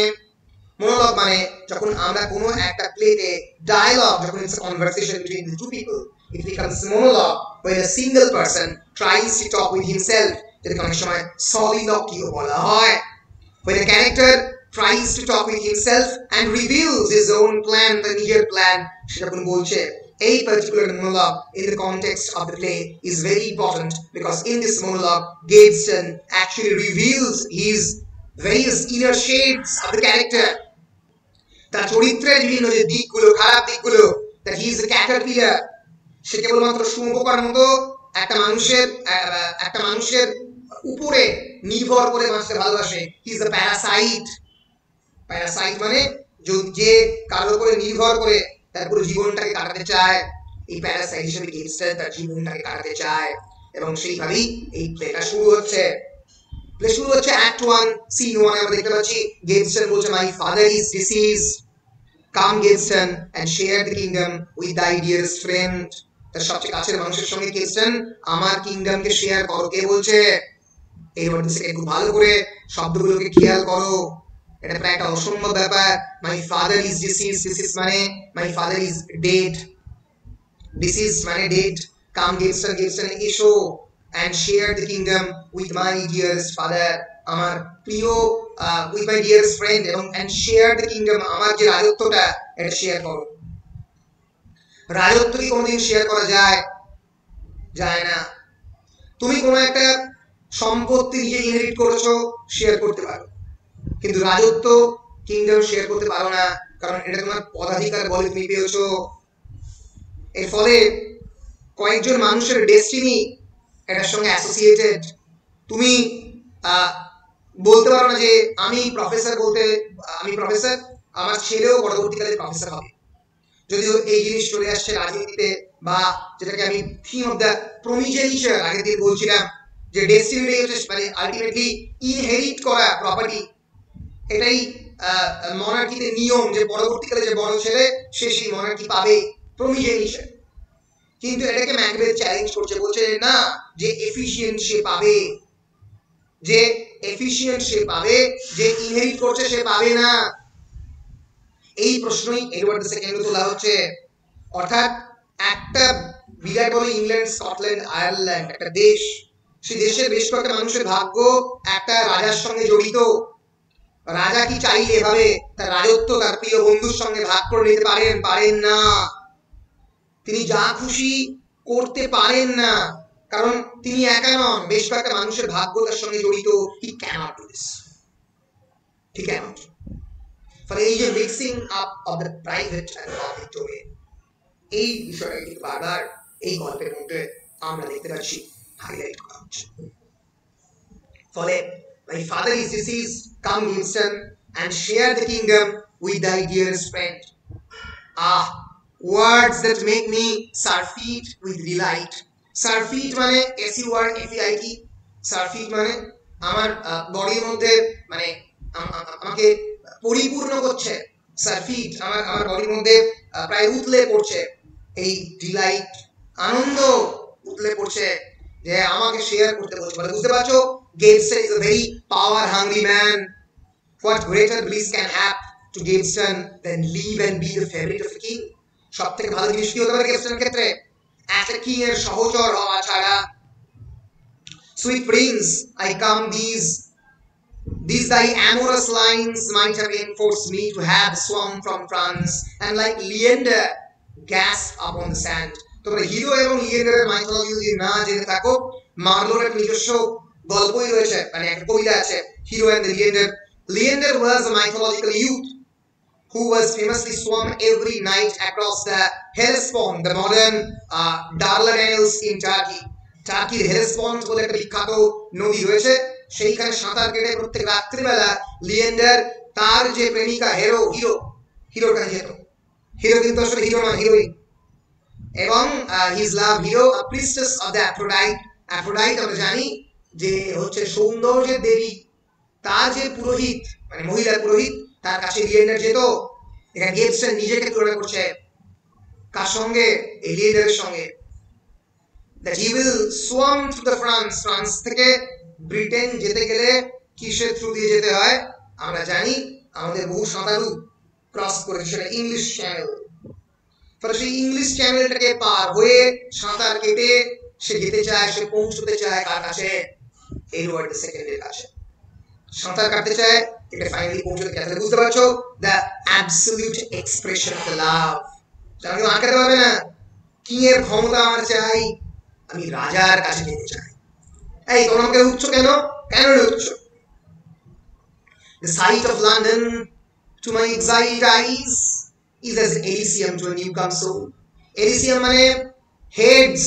মনোলগ মানে যখন আমরা কোনো একটা প্লেতে ডায়লগ যখন it's conversation between the two people it becomes monologue when a single person tries to talk with himself যেটাকে অনেক সময় soliloquy বলা হয় when a character tries to talk with himself and reveals his own plan the নিজের plan সেটা কোন বলছে এই particular monologue in the context of the play is very important because in this monologue Gaveston actually reveals his various inner shades of the character তার চরিত্রের বিভিন্ন যে দিকগুলো, খারাপ দিকগুলো he is a caterpillar, সে কেবলমাত্র শুঙ্গকার মতো একটা মানুষের একটা মানুষের উপরে নির্ভর করে বাঁচতে ভালোবাসে। He is a parasite parasite মানে যে কারোর উপরে নির্ভর করে তার পুরো জীবনটাকে কাটাতে চায়, এই প্যারাসাইট হিসেবে গেমস্টার তার জীবনটাকে কাটাতে চায়। এবং সেইভাবেই এই প্লেটা শুরু হচ্ছে। প্লে শুরু হচ্ছে অ্যাক্ট ওয়ান সিন ওয়ান আমরা দেখতে পাচ্ছি। গেমস্টার বলছে my father is deceased come Gaveston and share the kingdom with thy dearest friend তার সবচেয়ে কাছের মানুষের সঙ্গে গেস্টন আমার কিংডমকে শেয়ার করো। কে বলছে? এই থেকে খুব ভালো করে শব্দগুলোকে খেয়াল করো। এটা প্রায় একটা অসম্ভব ব্যাপার। My father is deceased deceased মানে my father is dead deceased মানে ডেড কাম গেস্টন গেস্টন এসো। And share the kingdom with my dearest father আমার প্রিয় উইথ মাই ডিয়ারেস্ট ফ্রেন্ড এবং অ্যান্ড শেয়ার দ্য কিংডম আমার যে রাজত্বটা এটা শেয়ার করো। রাজত্ব কি কোনোদিন শেয়ার করা যায় যায় না। তুমি কোনো একটা সম্পত্তি নিজে ইনহেরিট করেছ শেয়ার করতে পারো। কিন্তু রাজত্ব কিংডম শেয়ার করতে পারো না কারণ এটা তোমার পদাধিকার বলে তুমি পেয়েছ। এর ফলে কয়েকজন মানুষের ডেস্টিনি এটার সঙ্গে অ্যাসোসিয়েটেড তুমি আহ, বলতে পারো না যে আমি প্রফেসর বলতে, আমি প্রফেসর আমার ছেলেও পরবর্তীকালে প্রফেসর হবে। যদিও এই জিনিস চলে আসছে রাজনীতিতে বা যেটাকে আমি থিম অফ দ্য প্রমিজেনিশন আগে দিয়ে বলছিলাম, যে হচ্ছে মানে আলটিমেটলি ইনহেরিট করা প্রপার্টি এটাই মনার্কিতে নিয়ম যে পরবর্তীকালে যে বড় ছেলে, সে সেই মনার্কি পাবে প্রমিজেনিশন কিন্তু এটাকে ম্যাকবেথ চ্যালেঞ্জ করছে, বলছে না, যে এফিশিয়েন্ট সে পাবে, যে এফিশিয়েন্ট সে পাবে, যে ইনহেরিট করছে সে পাবে না। এই প্রশ্নই এডওয়ার্ড সেকেন্ড তোলা হচ্ছে। অর্থাৎ একটা বিরাট বড় ইংল্যান্ড, স্কটল্যান্ড, আয়ারল্যান্ড, একটা দেশ সেই দেশের বেশ কয়েকটা মানুষের ভাগ্য একটা রাজার সঙ্গে জড়িত। রাজা কি চাইলে এভাবে তার রাজত্ব, তার প্রিয় বন্ধুর সঙ্গে ভাগ করে নিতে পারেন? পারেন না। তিনি যা খুশি করতে পারেন না। কারণ তিনি একা নন, বেশ কয়েকটা মানুষের ভাগ্য তার সঙ্গে জড়িত। He cannot do this he cannot ফলে এই যে mixing up of the private and public domain এই বিষয়টা কিন্তু বারবার এই গল্পের মধ্যে আমরা দেখতে পাচ্ছি হাইলাইট করা হচ্ছে। ফলে my father is come Winston, and share the kingdom with thy dearest ah words that make me surfeit with delight. Surfeit মানে S C r f e i মানে আমার বডির মধ্যে মানে আম- আম- আমাকে পরিপূর্ণ করছে। সারফিট আমার আমার বডির মধ্যে প্রায় উতলে পড়ছে। এই ডিলাইট, আনন্দ উতলে পড়ছে যে আমাকে শেয়ার করতে বলছে। মানে বুঝতে পারছ? Gaveston is a very power hungry man what greater bliss can have to Gaveston than live and be the favourite of king সব থেকে ভালো জিনিস কি হতে পারে গেটসনের ক্ষেত্রে? সহচর হওয়া ছাড়া sweet prince I come this These thy amorous lines might have enforced me to have swum from France, and like Leander, gasp upon the sand. তোমরা হিরো এবং লিয়েন্ডারের মাইথোলজি যদি না জেনে থাকো মার্লোর একটা নিজস্ব গল্পই রয়েছে মানে একটা কবিতা আছে Hero and Leander Leander was mythological youth who was famously swum every night across the Hellespont, the modern uh, Dardanelles in Turkey. টার্কির হেলসপন্ট বলে একটা বিখ্যাত নদী রয়েছে সেইখানে সাঁতার কেটে প্রত্যেক রাত্রিবেলা লিয়েন্ডার তার যে প্রেমিকা হেরো হিরো কাছে যেত হিরো? কিন্তু আসলে হিরো নয় হিরোইন। এবং his love Hero priestess of the Aphrodite Aphrodite আমরা জানি যে হচ্ছে সৌন্দর্যের দেবী। তার যে পুরোহিত মানে মহিলার পুরোহিত তার কাছে লিয়েন্ডার যেত এখানে গেবসন নিজেকে তুলনা করছে। কার সঙ্গে? এলিয়েন্ডারের সঙ্গে। That he will swim to the France. France থেকে ব্রিটেন যেতে গেলে কিসের থ্রু দিয়ে যেতে হয়? আমরা জানি আমাদের বহু সাঁতারু ক্রস করে সেটা ইংলিশ চ্যানেল ফলে সেই ইংলিশ চ্যানেলটাকে পার হয়ে সাঁতার কেটে সে যেতে চায়, সে পৌঁছতে চায় কার কাছে? এডওয়ার্ড সেকেন্ডের কাছে। সাঁতার কাটতে চায় এটা ফাইনালি পৌঁছতে চায় তাহলে বুঝতে পারছ the absolute expression of the love যারা কেউ আটকাতে পারবে না কি এর ক্ষমতা আমার চাই আমি রাজার কাছে যেতে চাই এই তোমরা আমাকে উঠছো কেন কেন উঠছো The sight of London to my exiled eyes is as Elysium to a newcome soul. Elysium মানে হেডস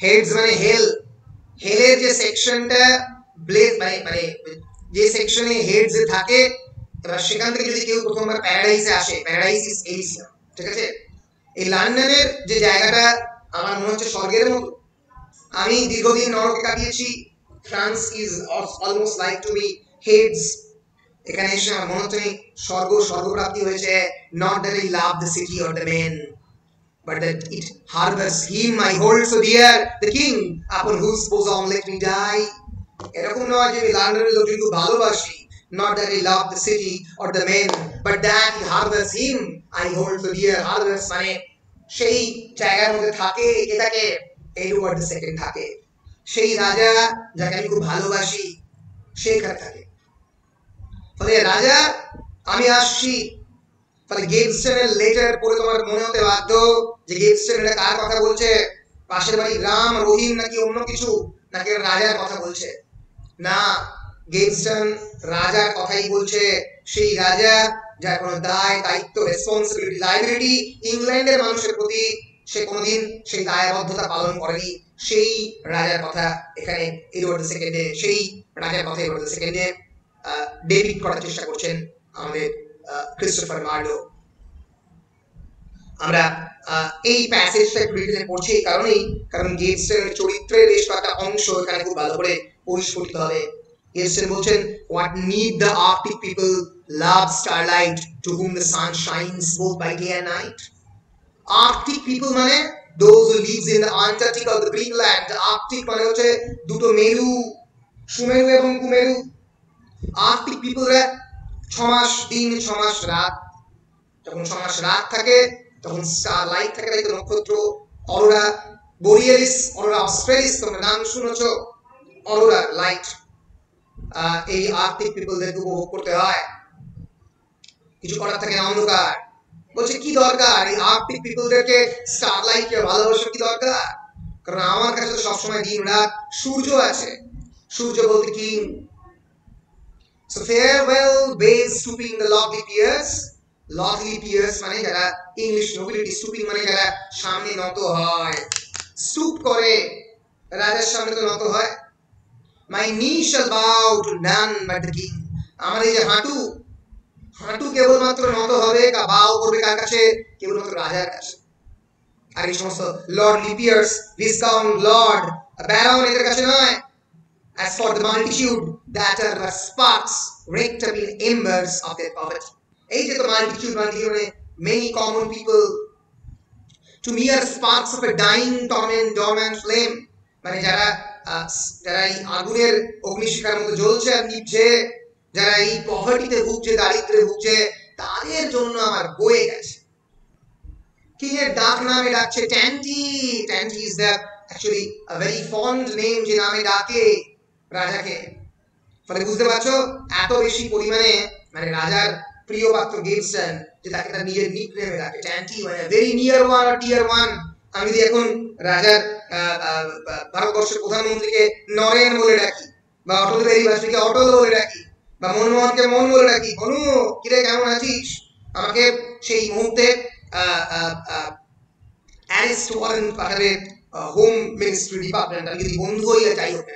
হেডস মানে হেল হেলের যে সেকশনটা ব্লেড মানে মানে যে সেকশনে হেডস থাকে, এবার সেখান থেকে যদি কেউ প্রথমবার প্যারাডাইসে আসে প্যারাডাইস ইজ এলিসিয়াম ঠিক আছে? এই লন্ডনের যে জায়গাটা আমার মনে হচ্ছে স্বর্গের মতো। আমি দীর্ঘদিন নরকে কাটিয়েছি France is almost like to me Hades এখানে এসে আমার মনে হচ্ছে স্বর্গ, স্বর্গপ্রাপ্তি হয়েছে। Not that I love the city or the men but that it harbors him, I hold so dear the king, upon whose bosom let me die এরকম নয় যে আমি লন্ডনের খুব ভালোবাসি, not that I love the city or the men, but that he harbors him, I hold so dear harbors মানে সেই জায়গার মধ্যে থাকে কে থাকে দ্য সেকেন্ড থাকে। সেই রাজা যাকে আমি খুব ভালোবাসি, সে এখানে থাকে। ফলে রাজা, আমি আসছি। ফলে গেবস্টনের লেটার পড়ে তোমার মনে হতে বাধ্য যে গেবস্টন এটা কার কথা বলছে? পাশের বাড়ি গ্রাম, রহিম নাকি অন্য কিছু? নাকি রাজার কথা বলছে? না গেবস্টন রাজার কথাই বলছে, সেই রাজা যার কোনো দায়, দায়িত্ব রেসপন্সিবিলিটি লাইবিলিটি ইংল্যান্ডের মানুষের প্রতি, সে কোনোদিন সেই দায়বদ্ধতা পালন করেনি। সেই রাজার কথা এখানে এডওয়ার্ড সেকেন্ডে সেই রাজার কথা এডওয়ার্ড সেকেন্ডে ডেবিট করার চেষ্টা করছেন আমাদের ক্রিস্টোফার মার্ডো আমরা এই প্যাসেজটা একটু পড়ছি এই কারণেই, কারণ গেটসের চরিত্রের বেশ কয়েকটা অংশ এখানে খুব ভালো করে পরিস্ফুটিত হবে। গেটসেন বলছেন what need the Arctic people love starlight to whom the sun shines both by day and night Arctic people মানে those who lives in the Antarctic or the Greenland. Arctic মানে হচ্ছে দুটো মেরু, সুমেরু এবং কুমেরু। আর্কটিক পিপলরা মাস দিন ছ মাস রাত। যখন মাস রাত থাকে তখন স্টার লাইট থাকে নক্ষত্র। অরোরা বোরিয়ালিস অরোরা অস্ট্রেলিস তোমরা নাম শুনেছ। অরোরা লাইট এই আর্কটিক পিপলদেরকে উপভোগ করতে হয়। কিছু করার থাকে অন্ধকার। বলছে কি দরকার? এই আর্কটিক পিপলদেরকে স্টার লাইটকে কি দরকার? কারণ আমার কাছে সবসময় দিন রাত সূর্য আছে। সূর্য বলতে কি? So farewell, ways stooping the lovely মানে যারা ইংলিশ নোবিলিটি স্টুপিং মানে যারা সামনে নত হয়। স্টুপ করে রাজার সামনে তো নত হয়। মাই নি shall bow to none but the king আমার এই যে হাঁটু হাঁটু কেবলমাত্র নত হবে কা বাও করবে কার কাছে কেবলমাত্র রাজার কাছে আর এই সমস্ত লর্ড লিপিয়ার্স ভিসকাউন্ট লর্ড ব্যারন এদের কাছে নয় As for the multitude that are but sparks in embers of their poverty. এই যে তো multitude multitude মানে many common people to mere sparks of a dying torment dormant flame মানে যারা যারা এই আগুনের অগ্নিশিখার মতো জ্বলছে আর নিভছে, যারা এই পভার্টিতে ভুগছে, দারিদ্রে ভুগছে, তাদের জন্য আমার বয়ে গেছে। কিং এর ডাক নামে ডাকছে ট্যান্টি। ট্যান্টি is the actually very fond name যে নামে ডাকে রাজাকে। ফলে বুঝতে পারছ, এত বেশি পরিমাণে মানে রাজার প্রিয় পাত্র গেটসন যে তাকে তার নিজের নিক নেমে ডাকে। ট্যান্টি মানে very near one dear one আমি যদি এখন রাজার ভারতবর্ষের প্রধানমন্ত্রীকে নরেন বলে ডাকি, বা অটল বিহারী বাজপেয়ীকে অটল বলে ডাকি, বা মনমোহনকে মন বলে ডাকি। বনু, কিরে, কেমন আছিস? আমাকে সেই মুহূর্তে অ্যারেস্ট ওয়ারেন্ট পাঠাবে হোম মিনিস্ট্রি ডিপার্টমেন্ট। আমি যদি বন্ধু হইলে যাই হোক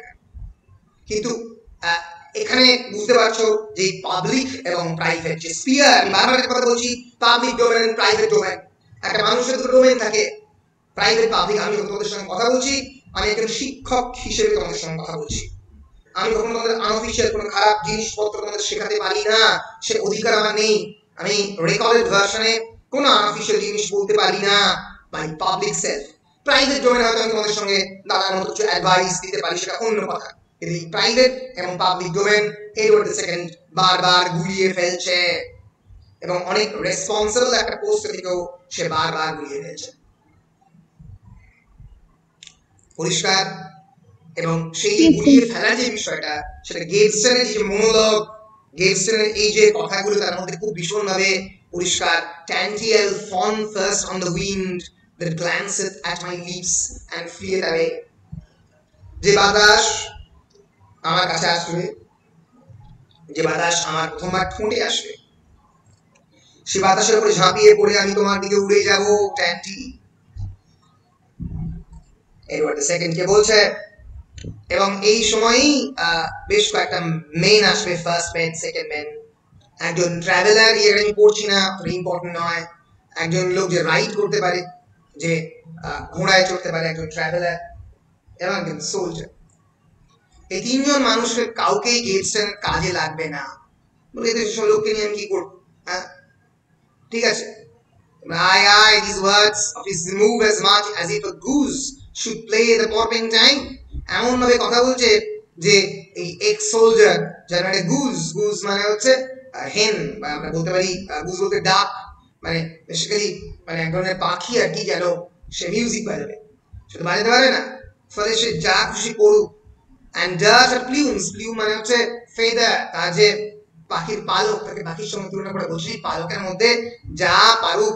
কিন্তু এখানে বুঝতে পারছ যে পাবলিক এবং প্রাইভেট যে স্পিয়ার আমি বারবার কথা বলছি পাবলিক ডোমেন প্রাইভেট ডোমেন একটা মানুষের দুটো ডোমেন থাকে। প্রাইভেট পাবলিক আমি তোমাদের সঙ্গে কথা বলছি, আমি একজন শিক্ষক হিসেবে তোমাদের সঙ্গে কথা বলছি। আমি কখনো তোমাদের আনঅফিসিয়াল কোনো খারাপ জিনিসপত্র তোমাদের শেখাতে পারি না, সে অধিকার আমার নেই। আমি রেকর্ডেড ভার্সনে কোনো আনঅফিসিয়াল জিনিস বলতে পারি না বাই পাবলিক সেলফ প্রাইভেট ডোমেনে হয়তো আমি তোমাদের সঙ্গে দাদার মতো কিছু অ্যাডভাইস দিতে পারি, সেটা অন্য কথা। কিন্তু এই প্রাইভেট এবং পাবলিক ডোমেন এডওয়ার্ড সেকেন্ড বারবার গুলিয়ে ফেলছে। এবং অনেক রেসপন্সিবল একটা পোস্ট থেকেও সে বারবার গুলিয়ে ফেলছে। পরিষ্কার এবং সেই গুলিয়ে ফেলার যে বিষয়টা সেটা গেটসনের যে মনোলগ গেটসনের এই যে কথাগুলো তার মধ্যে খুব ভীষণভাবে পরিষ্কার ট্যান্টিয়াল fawn first on the wind that glanceth at my lips and fleeth away যে বাতাস আমার কাছে আসবে যে বাতাস আমার প্রথমবার ঠোঁটে আসবে সে বাতাসের উপরে ঝাঁপিয়ে পড়ে আমি তোমার দিকে উড়ে যাব ট্যান্টি। এবার সেকেন্ড কে বলছে, এবং এই সময়ই বেশ কয়েকটা মেন আসবে ফার্স্ট মেন সেকেন্ড মেন একজন ট্রাভেলার ইয়ে আমি পড়ছি না ইম্পর্টেন্ট নয়। একজন লোক যে রাইড করতে পারে, যে ঘোড়ায় চড়তে পারে, একজন ট্রাভেলার এবং একজন সোলজার এই তিনজন মানুষের কাউকেই গেটসেন কাজে লাগবে না। বলে, এদের লোককে নিয়ে আমি কি করব? হ্যাঁ? ঠিক আছে। আয় আয়, these words of his move as much as if a goose should play the porpentine এমন ভাবে কথা বলছে যে এই এক্স সোলজার যেন একটা গুজ গুজ মানে হচ্ছে হেন বা আমরা বলতে পারি গুজ বলতে ডাক মানে বেসিক্যালি মানে এক ধরনের পাখি আর কি যেন সে মিউজিক বাজাবে। সেটা বাজাতে পারে না। ফলে সে যা খুশি করুক। অ্যান্ড ডাস আর প্লিউমস প্লিউম মানে হচ্ছে ফেদার তার যে পাখির পালক, তাকে পাখির সঙ্গে তুলনা করে বলছি পালকের মধ্যে যা পারুক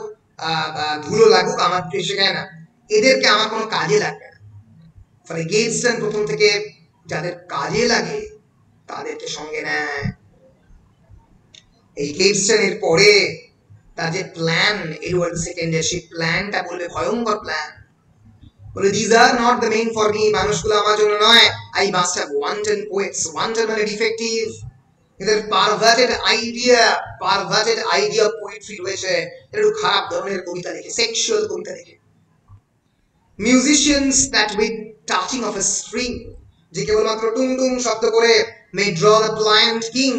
ধুলো লাগুক, আমার এসে যায় না। এদেরকে আমার কোনো কাজে লাগবে না। ফলে গেটসন প্রথম থেকে যাদের কাজে লাগে, তাদেরকে সঙ্গে নেয়। এই গেটসনের পরে তার যে প্ল্যান এডওয়ার্ড সেকেন্ডের সেই প্ল্যানটা বলবে ভয়ঙ্কর প্ল্যান বলে these are not the men for me মানুষগুলো আমার জন্য নয়। I must have wanted poets wanted মানে ডিফেক্টিভ এদের perverted idea perverted idea poetry রয়েছে। একটু খারাপ ধরনের কবিতা লেখে সেক্সুয়াল কবিতা লেখে। Musicians that with touching of a string যে কেবলমাত্র টুং টুং শব্দ করে may draw the pliant king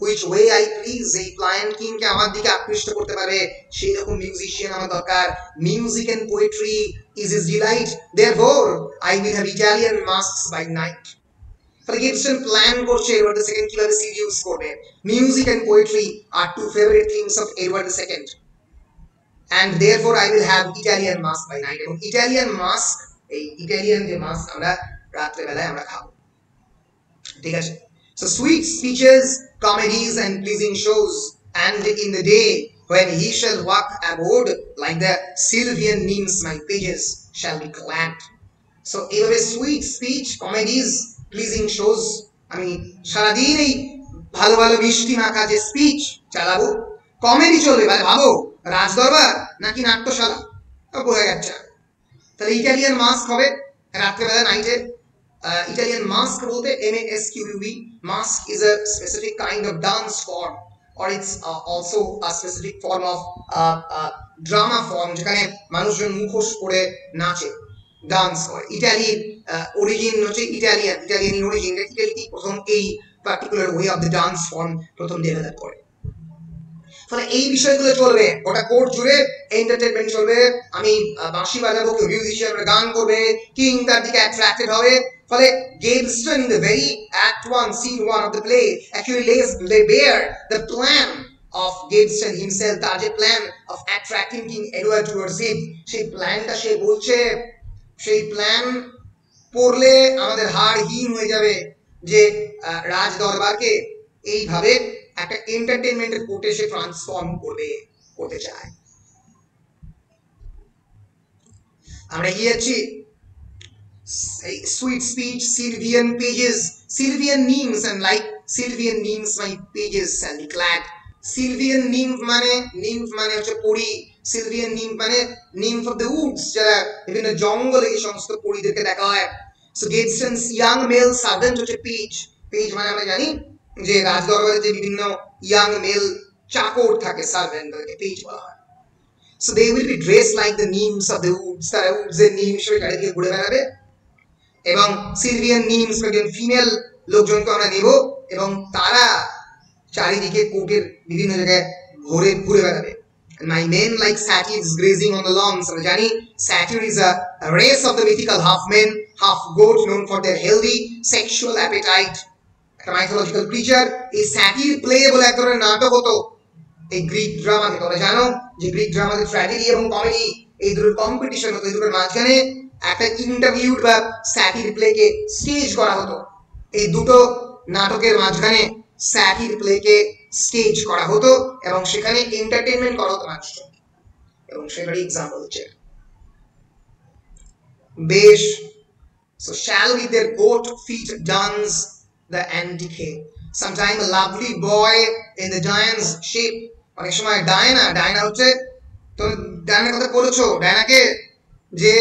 which way I please এই প্লায়েন্ট কিং কে আমার দিকে আকৃষ্ট করতে পারে, সেই রকম মিউজিশিয়ান আমার দরকার। Music and poetry is is delight therefore I will have Italian masks by night Gibson plan করছে এডওয়ার্ড দ্য সেকেন্ড কীভাবে সিরিউস করবে? Music and poetry are two favourite things of Edward the second and therefore I will have Italian mask by night এবং Italian mask এই Italian যে mask আমরা রাত্রে বেলায় আমরা খাবো ঠিক আছে so sweet speeches comedies and pleasing shows and in the day when he shall walk aboard like the Sylvian nymphs my pages shall be clapped so এইভাবে sweet speech comedies pleasing shows আমি সারাদিন এই ভালো ভালো মিষ্টি মাখা যে speech চালাবো কমেডি চলবে ভাই ভাবো রাজদরবার নাকি নাট্যশালা? বোঝা যাচ্ছে। তাহলে ইটালিয়ান মাস্ক হবে রাত্রেবেলা নাইটে। ইটালিয়ান মাস্ক বলতে M A S Q B mask is a specific kind of dance form or it's uh, also a specific form of uh, uh, form যেখানে মানুষজন মুখোশ পরে নাচে ডান্স করে। ইটালির অরিজিন হচ্ছে ইটালিয়ান। ইটালিয়ান অরিজিন ইটালি প্রথম এই particular way of the dance form প্রথম ডেভেলপ করে। ফলে এই বিষয়গুলো চলবে। গোটা কোর্ট জুড়ে এন্টারটেনমেন্ট চলবে। আমি বাঁশি বাজাবো কেউ মিউজিশিয়ান গান করবে কিং তার দিকে অ্যাট্রাক্টেড হবে। ফলে Gaveston, the very act one, scene one of the play, actually lays lay bare the plan of Gaveston himself তার যে plan of attracting king Edward towards him সেই প্ল্যানটা সে বলছে সেই প্ল্যান পড়লে আমাদের হাড় হীন হয়ে যাবে যে রাজ দরবারকে এইভাবে একটা এন্টারটেনমেন্টের কোর্টে সে ট্রান্সফর্ম করবে করতে চায় আমরা এগিয়ে যাচ্ছি sweet speech Sylvian pages, Sylvian memes, and like Sylvian memes, my pages shall be clad. Sylvian nymph মানে nymph মানে হচ্ছে পরি Sylvian nymph মানে nymph of the woods যারা বিভিন্ন জঙ্গলে এই সমস্ত পরিদেরকে দেখা হয় so Gaveston's young male servant হচ্ছে পেজ পেজ মানে আমরা জানি যে রাজদরবারে যে বিভিন্ন ইয়াং মেল চাকর থাকে সার্ভেন্ট তাদেরকে পেজ বলা হয় so they will be dress like the nymphs of the woods তারা উডস এর নিম হিসেবে চারিদিকে ঘুরে বেড়াবে এবং সিলভিয়ান নিমস একজন ফিমেল লোকজনকে আমরা নেব এবং তারা চারিদিকে কোর্টের বিভিন্ন জায়গায় ঘুরে ঘুরে বেড়াবে My men like satyrs grazing on the lawns. জানি satyr is a race of the mythical half men, half goat known for their healthy sexual appetite. একটা mythological creature. এই satyr play বলে এক ধরনের নাটক হতো? এই গ্রিক ড্রামাতে তোমরা জানো, যে গ্রিক ড্রামাতে ট্র্যাজেডি এবং কমেডি এই দুটোর কম্পিটিশন হতো, এই দুটোর মাঝখানে একটা ইন্টারভিউড বা স্যাটির প্লেকে স্টেজ করা হতো। এই দুটো নাটকের মাঝখানে স্যাটির প্লেকে স্টেজ করা হতো এবং সেখানে এন্টারটেনমেন্ট করা হতো মানুষজন। এবং সেটারই এক্সাম্পল হচ্ছে। বেশ, So shall with their goat feet dance the antique. Sometime a lovely boy in the giant's shape. অনেক সময় ডায়না ডায়না হচ্ছে তো ডায়নার কথা বলেছো ডায়নাকে যে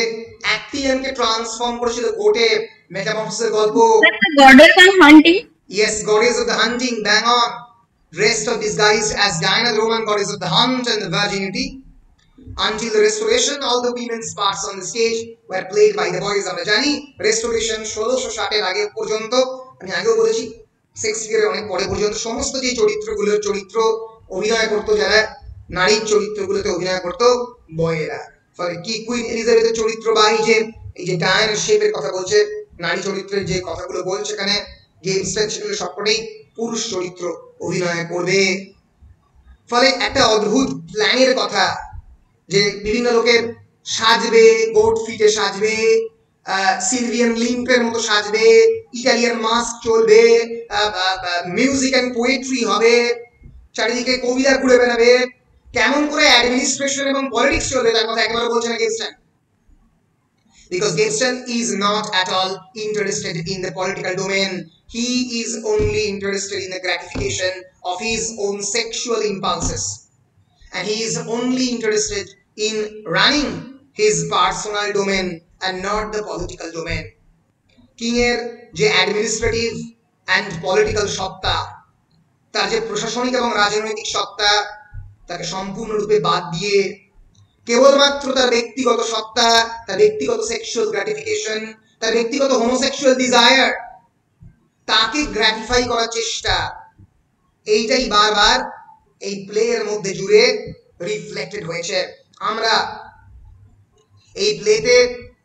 অ্যাক্টিয়ানকে ট্রান্সফর্ম করেছিল গোটে মেটামরফিসের গল্প That's the goddess and hunting. Yes, goddess of the hunting, bang on. Dressed or disguised as Diana, the Roman goddess of the hunt and the virginity. Until the restoration, all the women's parts on the stage were played by the boys. আমরা জানি restoration ষোলোশো ষাটের আগে পর্যন্ত আমি আগেও বলেছি শেক্সপিয়ারের অনেক পরে পর্যন্ত সমস্ত যে চরিত্রগুলোর চরিত্র অভিনয় করতো যারা, নারীর চরিত্রগুলোতে অভিনয় করতো বয়েরা ফলে কি কুইন এলিজাবেথের চরিত্র বা এই যে এই যে ডায়ানের শেপের কথা বলছে, নারী চরিত্রের যে কথাগুলো বলছে এখানে গেমসটা সেগুলো সবকটাই পুরুষ চরিত্র অভিনয় করবে। ফলে একটা অদ্ভুত প্ল্যানের কথা, যে বিভিন্ন লোকের সাজবে গোট ফিটে সাজবে সিলভিয়ান লিম্পের মতো সাজবে ইটালিয়ান মাস্ক চলবে মিউজিক অ্যান্ড পোয়েট্রি হবে চারিদিকে কবিতা ঘুরে বেড়াবে কেমন করে অ্যাডমিনিস্ট্রেশন এবং পলিটিক্স চলবে তার কথা একেবারে বলছে না Gaveston because Gaveston is not at all interested in the political domain. He is only interested in the gratification of his own sexual impulses. And he is only interested in running his personal domain and not the political domain. King এর যে administrative and political সত্তা, তার যে প্রশাসনিক এবং রাজনৈতিক সত্তা, তাকে সম্পূর্ণরূপে বাদ দিয়ে কেবলমাত্র তার ব্যক্তিগত সত্তা, তার ব্যক্তিগত সেক্সুয়াল গ্র্যাটিফিকেশন তার ব্যক্তিগত হোমোসেক্সুয়াল ডিজায়ার তাকে গ্র্যাটিফাই করার চেষ্টা, এইটাই বারবার এই প্লে এর মধ্যে জুড়ে রিফ্লেক্টেড হয়েছে আমরা এই প্লেতে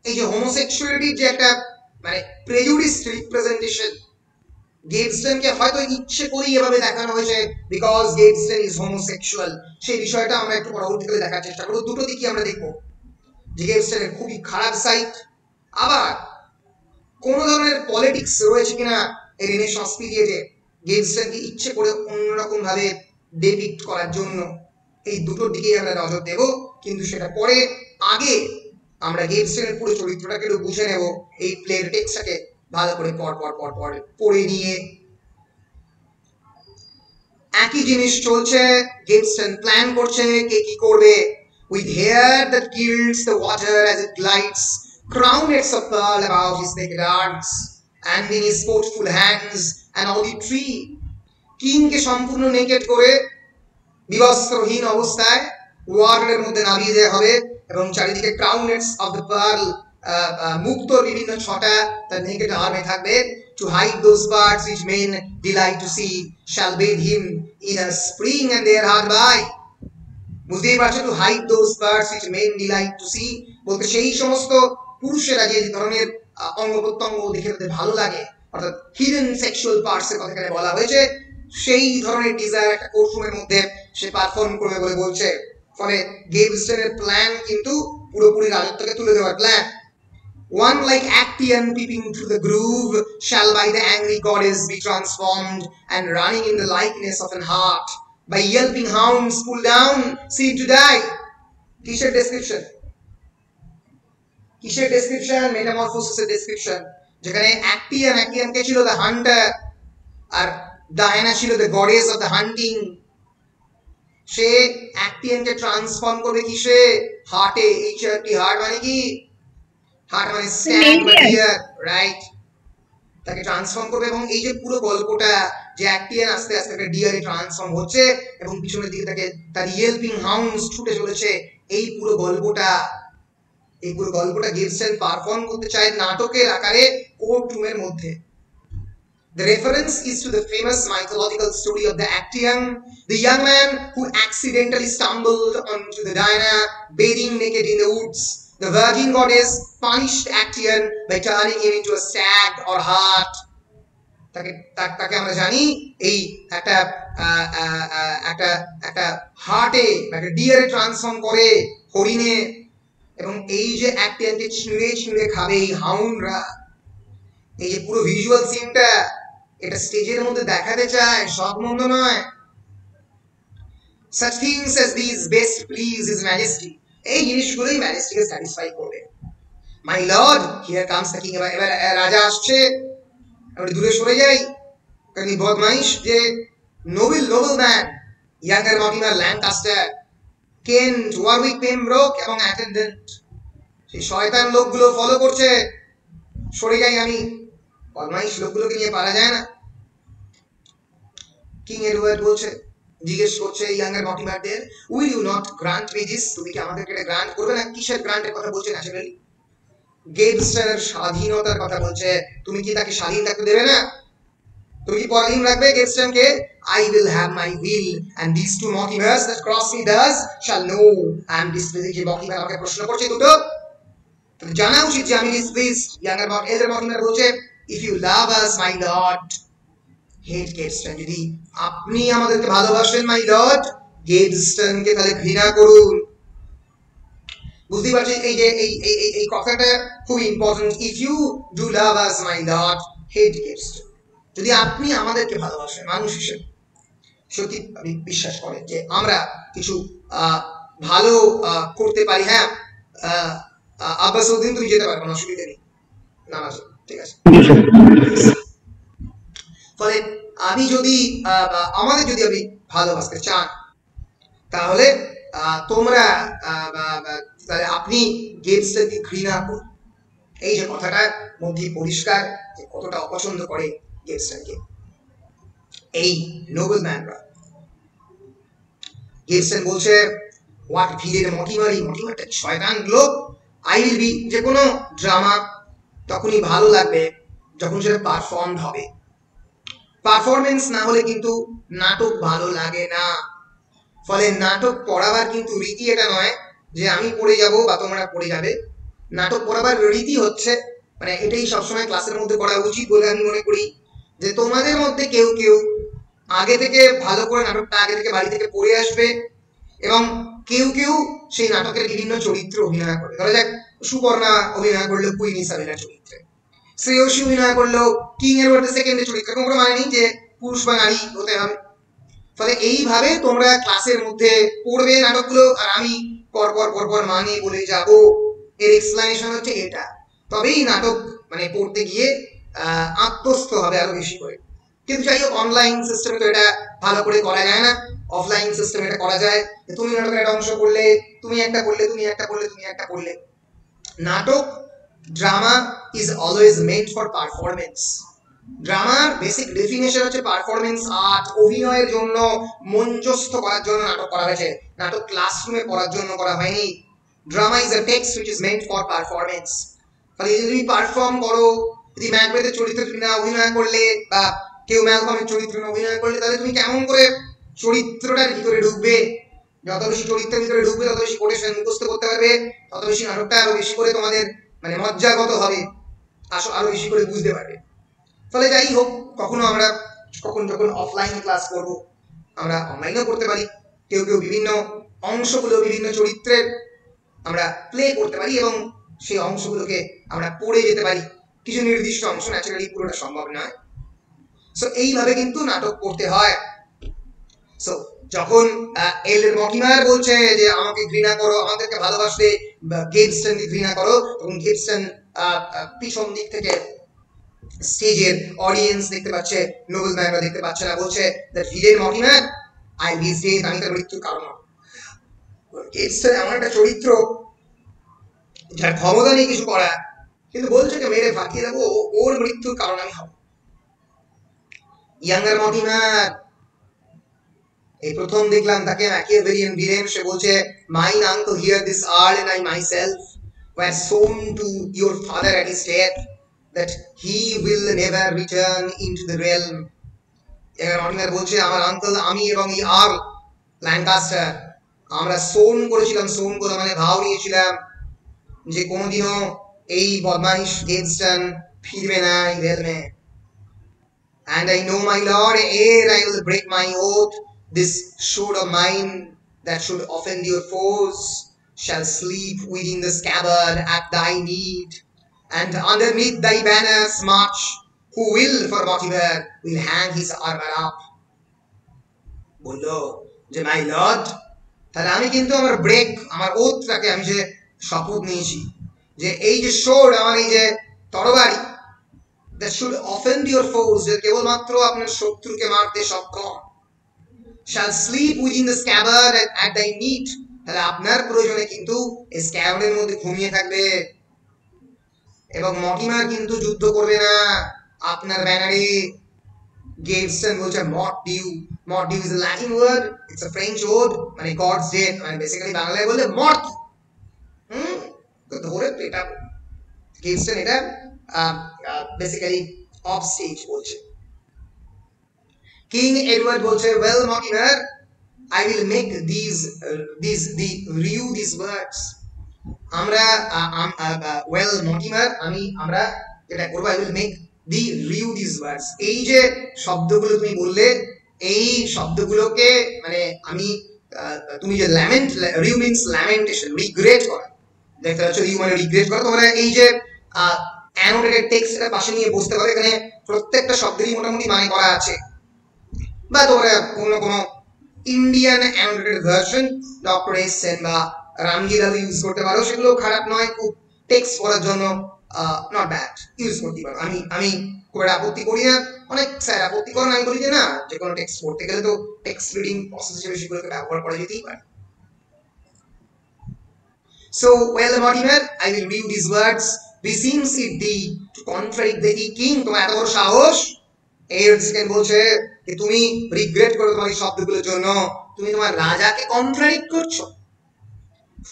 এই যে হোমোসেক্সুয়ালিটির যে একটা মানে প্রেজুডিস রিপ্রেজেন্টেশন গেটস্টনকে হয়তো ইচ্ছে করেই এভাবে দেখানো হয়েছে বিকজ গেটস্টন ইজ হোমোসেক্সুয়াল সেই বিষয়টা আমরা একটু পরবর্তীকালে দেখার চেষ্টা করব। দুটো দিকই আমরা দেখব, যে গেটস্টনের খুবই খারাপ সাইট আবার কোন ধরনের পলিটিক্স রয়েছে কিনা এই রেনেসন্স পিরিয়ডে গেটস্টনকে ইচ্ছে করে অন্যরকম ভাবে ডেপিক্ট করার জন্য এই দুটোর দিকেই আমরা নজর দেব, কিন্তু সেটা পরে, আগে আমরা গেটস্টনের পুরো চরিত্রটাকে একটু বুঝে নেব। এই প্লের টেক্সটাকে ভালো করে পর পর পর পর পড়ে নিয়ে। একই জিনিস চলছে গিবসন প্ল্যান করছে কে কি করবে। With hair that gilds the water as it glides crownlets of pearl about his naked arms, and in his sportful hands an olive tree. কিংকে সম্পূর্ণ নেকেট করে? বিবস্ত্রহীন অবস্থায় ওয়াটারের মধ্যে নামিয়ে দেওয়া হবে। এবং চারিদিকে ক্রাউনেটস অফ দ্য পার্ল মুক্ত বিভিন্ন ছটা, তার নেকেট আর্মে থাকবে। To hide those parts which men delight to see shall bathe him in a spring and there hard by. বুঝতেই পারছ? To hide those parts which men delight to see বলতে সেই সমস্ত পুরুষেরা যে ধরনের অঙ্গ প্রত্যঙ্গ দেখে তাদের ভালো লাগে, অর্থাৎ হিডেন সেক্সুয়াল পার্টস এর কথা বলা হয়েছে, সেই ধরনের ডিজায়ার একটা কোর্টরুমের মধ্যে সে পারফর্ম করবে বলে বলছে। ফলে গেবস্টনের প্ল্যান কিন্তু পুরোপুরি রাজত্বকে তুলে দেওয়ার plan One like Actaeon peeping through the groove shall by the angry goddess be transformed and running in the likeness of an hart. By yelping hounds pulled down, seem to die. কিসের description কিসের description মেটামরফোসিসের description যেখানে Actaeon Actaeon কে ছিল the hunter আর Diana ছিল the goddess of the hunting সে অ্যাক্টিয়ানকে transform করবে কিসে হার্টে এইচ আর টি হার্ট মানে কি? হার্ট মানে স্ট্যান্ড রাইট তাকে ট্রান্সফর্ম করবে এবং এই যে পুরো গল্পটা যে অ্যাক্টিয়ান আস্তে আস্তে একটা ডিয়ারে ট্রান্সফর্ম হচ্ছে এবং পিছনের দিকে তাকে তার ইয়েলপিং হাউন্ডস ছুটে চলেছে এই পুরো গল্পটা এই পুরো গল্পটা গিবসন পারফর্ম করতে চায় নাটকের আকারে কোর্ট রুমের মধ্যে। The reference is to the famous mythological story of the Actaeon, the young man who accidentally stumbled onto the Diana bathing naked in the woods. The virgin goddess punished Actaeon by turning him into a stag or hart. তাকে তাকে আমরা জানি এই একটা একটা একটা হার্টে একটা ডিয়ারে ট্রান্সফর্ম করে হরিণে এবং এই যে অ্যাক্টিয়ানকে ছিঁড়ে ছিঁড়ে খাবে এই হাউনরা এই যে পুরো ভিজুয়াল সিনটা এটা স্টেজের মধ্যে দেখাতে চায়, সব মন্দ নয়। Such things as these best please his majesty এই জিনিসগুলোই ম্যাজেস্টিকে স্যাটিসফাই করবে। My lord here comes the king এবার এবার রাজা আসছে। আমরা দূরে সরে যাই। কারণ এই বদমাইশ যে noble noble man younger Mortimer Lancaster Kent Warwick Pembroke এবং অ্যাটেন্ডেন্ট সেই শয়তান লোকগুলো ফলো করছে। সরে যাই আমি। বদমাইশ লোকগুলোকে নিয়ে পারা যায় না। কিং এডওয়ার্ড বলছে, জিজ্ঞেস করছে younger মটিমারদের will you not grant me this তুমি কি আমাদেরকে এটা গ্রান্ট করবে না? কিসের গ্রান্টের কথা বলছে ন্যাচারালি গেবস্টারের স্বাধীনতার কথা বলছে, তুমি কি তাকে স্বাধীন থাকতে দেবে না? তুমি কি পরাধীন রাখবে গেবস্টারকে I will have my will, and these two mockingers that cross me thus shall know I am displeased. যে মকিমার আমাকে প্রশ্ন করছে দুটো। জানা উচিত যে আমি displeased ইয়াঙ্গার এলডার মকিমার বলছে if you love us, my lord hate Gaveston যদি আপনি আমাদেরকে ভালোবাসেন মাই লর্ড গেটস্টনকে তাহলে ঘৃণা করুন। বুঝতেই পারছেন, এই যে, এই এই, এই- কথাটা খুব important if you do love us my lord hate Gaveston যদি আপনি আমাদেরকে ভালোবাসেন, মানুষ হিসেবে, সত্যি আপনি বিশ্বাস করেন যে আমরা কিছু ভালো করতে পারি হ্যাঁ? আব্বাস উদ্দিন তুমি যেতে পারবেন অসুবিধা নেই। নামাজ। ফলে আমি যদি আমাদের যদি ভালোবাসতে চান, তাহলে তোমরা তাহলে আপনি গেটসটাকে ঘৃণা করুন। এই যে কথাটা মধ্যে পরিষ্কার যে কতটা অপছন্দ করে গেটসটাকে এই নোবেল ম্যানরা গেটসন বলছে হোয়াট ভিড়ের মটিমারি মটিমারটা শয়তান লোক? আই উইল বি যে কোনো ড্রামা তখনই ভালো লাগবে যখন সেটা পারফর্ম হবে। পারফরমেন্স না হলে কিন্তু নাটক ভালো লাগে না। ফলে নাটক পড়াবার কিন্তু রীতি এটা নয় যে আমি পড়ে যাব বা তোমরা পড়ে যাবে। নাটক পড়াবার রীতি হচ্ছে মানে এটাই সবসময় ক্লাসের মধ্যে করা উচিত বলে আমি মনে করি, যে তোমাদের মধ্যে কেউ কেউ আগে থেকে ভালো করে নাটকটা আগে থেকে বাড়ি থেকে পড়ে আসবে এবং কেউ কেউ সেই নাটকের বিভিন্ন চরিত্র অভিনয় করে। ধরা যাক সুপর্ণা অভিনয় করল কুইন ইসাবেলার চরিত্রে। শ্রেয়সী অভিনয় করল কিং এর মধ্যে সেকেন্ডের চরিত্র। কোনো মানে নেই যে পুরুষ বা নারী হতে হবে। ফলে এইভাবে তোমরা ক্লাসের মধ্যে পড়বে নাটকগুলো আর আমি পর পর পর পর মানে বলে যাব। এর এক্সপ্লানেশন হচ্ছে এটা। তবেই নাটক মানে পড়তে গিয়ে আহ, আত্মস্থ হবে আরও বেশি করে। কিন্তু যাই হোক অনলাইন সিস্টেমে তো এটা ভালো করে করা যায় না। অফলাইন সিস্টেমে এটা করা যায়। তুমি নাটকের একটা অংশ করলে, তুমি একটা করলে, তুমি একটা করলে, তুমি একটা করলে। নাটক drama is always meant for performance drummer basic definition হচ্ছে পারফরমেন্স আর্ট অভিনয়ের জন্য মঞ্চস্থ করার জন্য নাটক করা হয়েছে। নাটক ক্লাসরুমে পড়ার জন্য করা হয়নি। Drama is a text which is meant for performance ফলে যদি তুমি পারফর্ম করো, যদি ম্যাকবেথের চরিত্রে তুমি না অভিনয় করলে বা কেউ ম্যালকমের চরিত্রে অভিনয় করলে, তাহলে তুমি কেমন করে চরিত্রটার ভিতরে ঢুকবে? যত বেশি চরিত্রের ভিতরে ঢুকবে, তত বেশি কোটেশন মুখস্থ করতে পারবে, তত বেশি নাটকটা আরও বেশি করে তোমাদের মানে মজ্জাগত হবে আসো আরও বেশি করে বুঝতে পারবে। ফলে যাই হোক, কখনো আমরা কখন যখন অফলাইন ক্লাস করব, আমরা অনলাইনেও করতে পারি, কেউ কেউ বিভিন্ন অংশগুলো, বিভিন্ন চরিত্রের আমরা প্লে করতে পারি এবং সেই অংশগুলোকে আমরা পড়ে যেতে পারি। কিছু নির্দিষ্ট অংশ ন্যাচারালি পুরোটা সম্ভব নয়। সো এইভাবে কিন্তু নাটক করতে হয় সো যখন এল এর মকিমার বলছে যে, আমাকে ঘৃণা করো, আমাদেরকে ভালোবাসলে গেবস্টনকে ঘৃণা করো তখন গেবস্টন পিছন দিক থেকে স্টেজের অডিয়েন্স দেখতে পাচ্ছে, নোবেল ম্যানরা দেখতে পাচ্ছে না, বলছে that villain Mortimer I this days আমি তার মৃত্যুর কারণ। গেবস্টন এমন একটা চরিত্র, যার ক্ষমতা নেই কিছু করা কিন্তু বলছে যে, মেরে ফাঁকিয়ে দেবো, ওর মৃত্যুর কারণ আমি হব ইয়াঙ্গার মকিমার এই প্রথম দেখলাম তাকে ম্যাকিয়াভেলিয়ান ভিলেন সে বলছে mine uncle here this earl and I myself were sown to your father at his death, that he will never return into the realm. এবার অনিমার বলছে, আমার আঙ্কল আমি এবং এই আর ল্যান্ডকাস্টার আমরা সোন করেছিলাম সোন করে মানে ভাও নিয়েছিলাম যে কোনোদিনও এই বদমাইশ গেটস্টন ফিরবে না এই রেলমে And I know, my Lord, ere I will break my oath, this sword of mine that should offend your foes shall sleep within the scabbard at thy need, and underneath thy banners march, who will for Mortimer will hang his armor up. বলল যে my lord তাহলে আমি কিন্তু আমার break আমার ওথটাকে আমি যে শপথ নিয়েছি যে এই যে সোড আমার এই যে তরবারি that should offend your foes যে কেবলমাত্র আপনার শত্রুকে মারতে সক্ষম। Shall sleep within the scabbard at, thy need তাহলে আপনার প্রয়োজনে কিন্তু এই মধ্যে ঘুমিয়ে থাকবে। এবং মটিমার কিন্তু যুদ্ধ করবে না। আপনার ব্যানারে গেভসন বলছে মট due Math due is latin word it's a french word মানে গডস ডেথ মানে বেসিক্যালি বাংলায় বললে মর্ত হুম? ধরে পেটাবো গেভসন এটা বেসিক্যালি অফ স্টেজ বলছে। কিং এডওয়ার্ড বলছে well Mortimer I will make this this thee rue this words আমরা ওয়েল মকিমার আমি, আমরা যেটা করব I will make thee rue this words এই যে শব্দগুলো তুমি বললে, এই শব্দগুলোকে মানে আমি তুমি যে lament rue means lamentation regret করা। দেখতে পাচ্ছ রিউ মানে রিগ্রেট করা। তোমরা এই যে অ্যানোটেটেড টেক্সটটা পাশে নিয়ে বসতে পারো এখানে প্রত্যেকটা শব্দেরই মোটামুটি মানে করা আছে। বা তোমরা কোনো কোনো Indian annotated version doctor S Sen বা রামজি লাল ইউজ করতে পারো। সেগুলো খারাপ নয় খুব টেক্সট পড়ার জন্য নট ব্যাড ইউজ করতে পারো। আমি আমি খুব একটা আপত্তি করি না। অনেক স্যার আপত্তি করেন আমি বলি যে না যে কোনো টেক্সট পড়তে গেলে তো টেক্সট রিডিং প্রসেস হিসেবে সেগুলোকে ব্যবহার করা যেতেই পারে। So, well, Mortimer, I will read these words. বিসিং দেখি কিং তোমার এত সাহস? এর সেকেন্ড বলছে তুমি রিগ্রেট করো তোমার শব্দগুলোর জন্য? তুমি তোমার রাজাকে কনফ্লিক্ট করছ।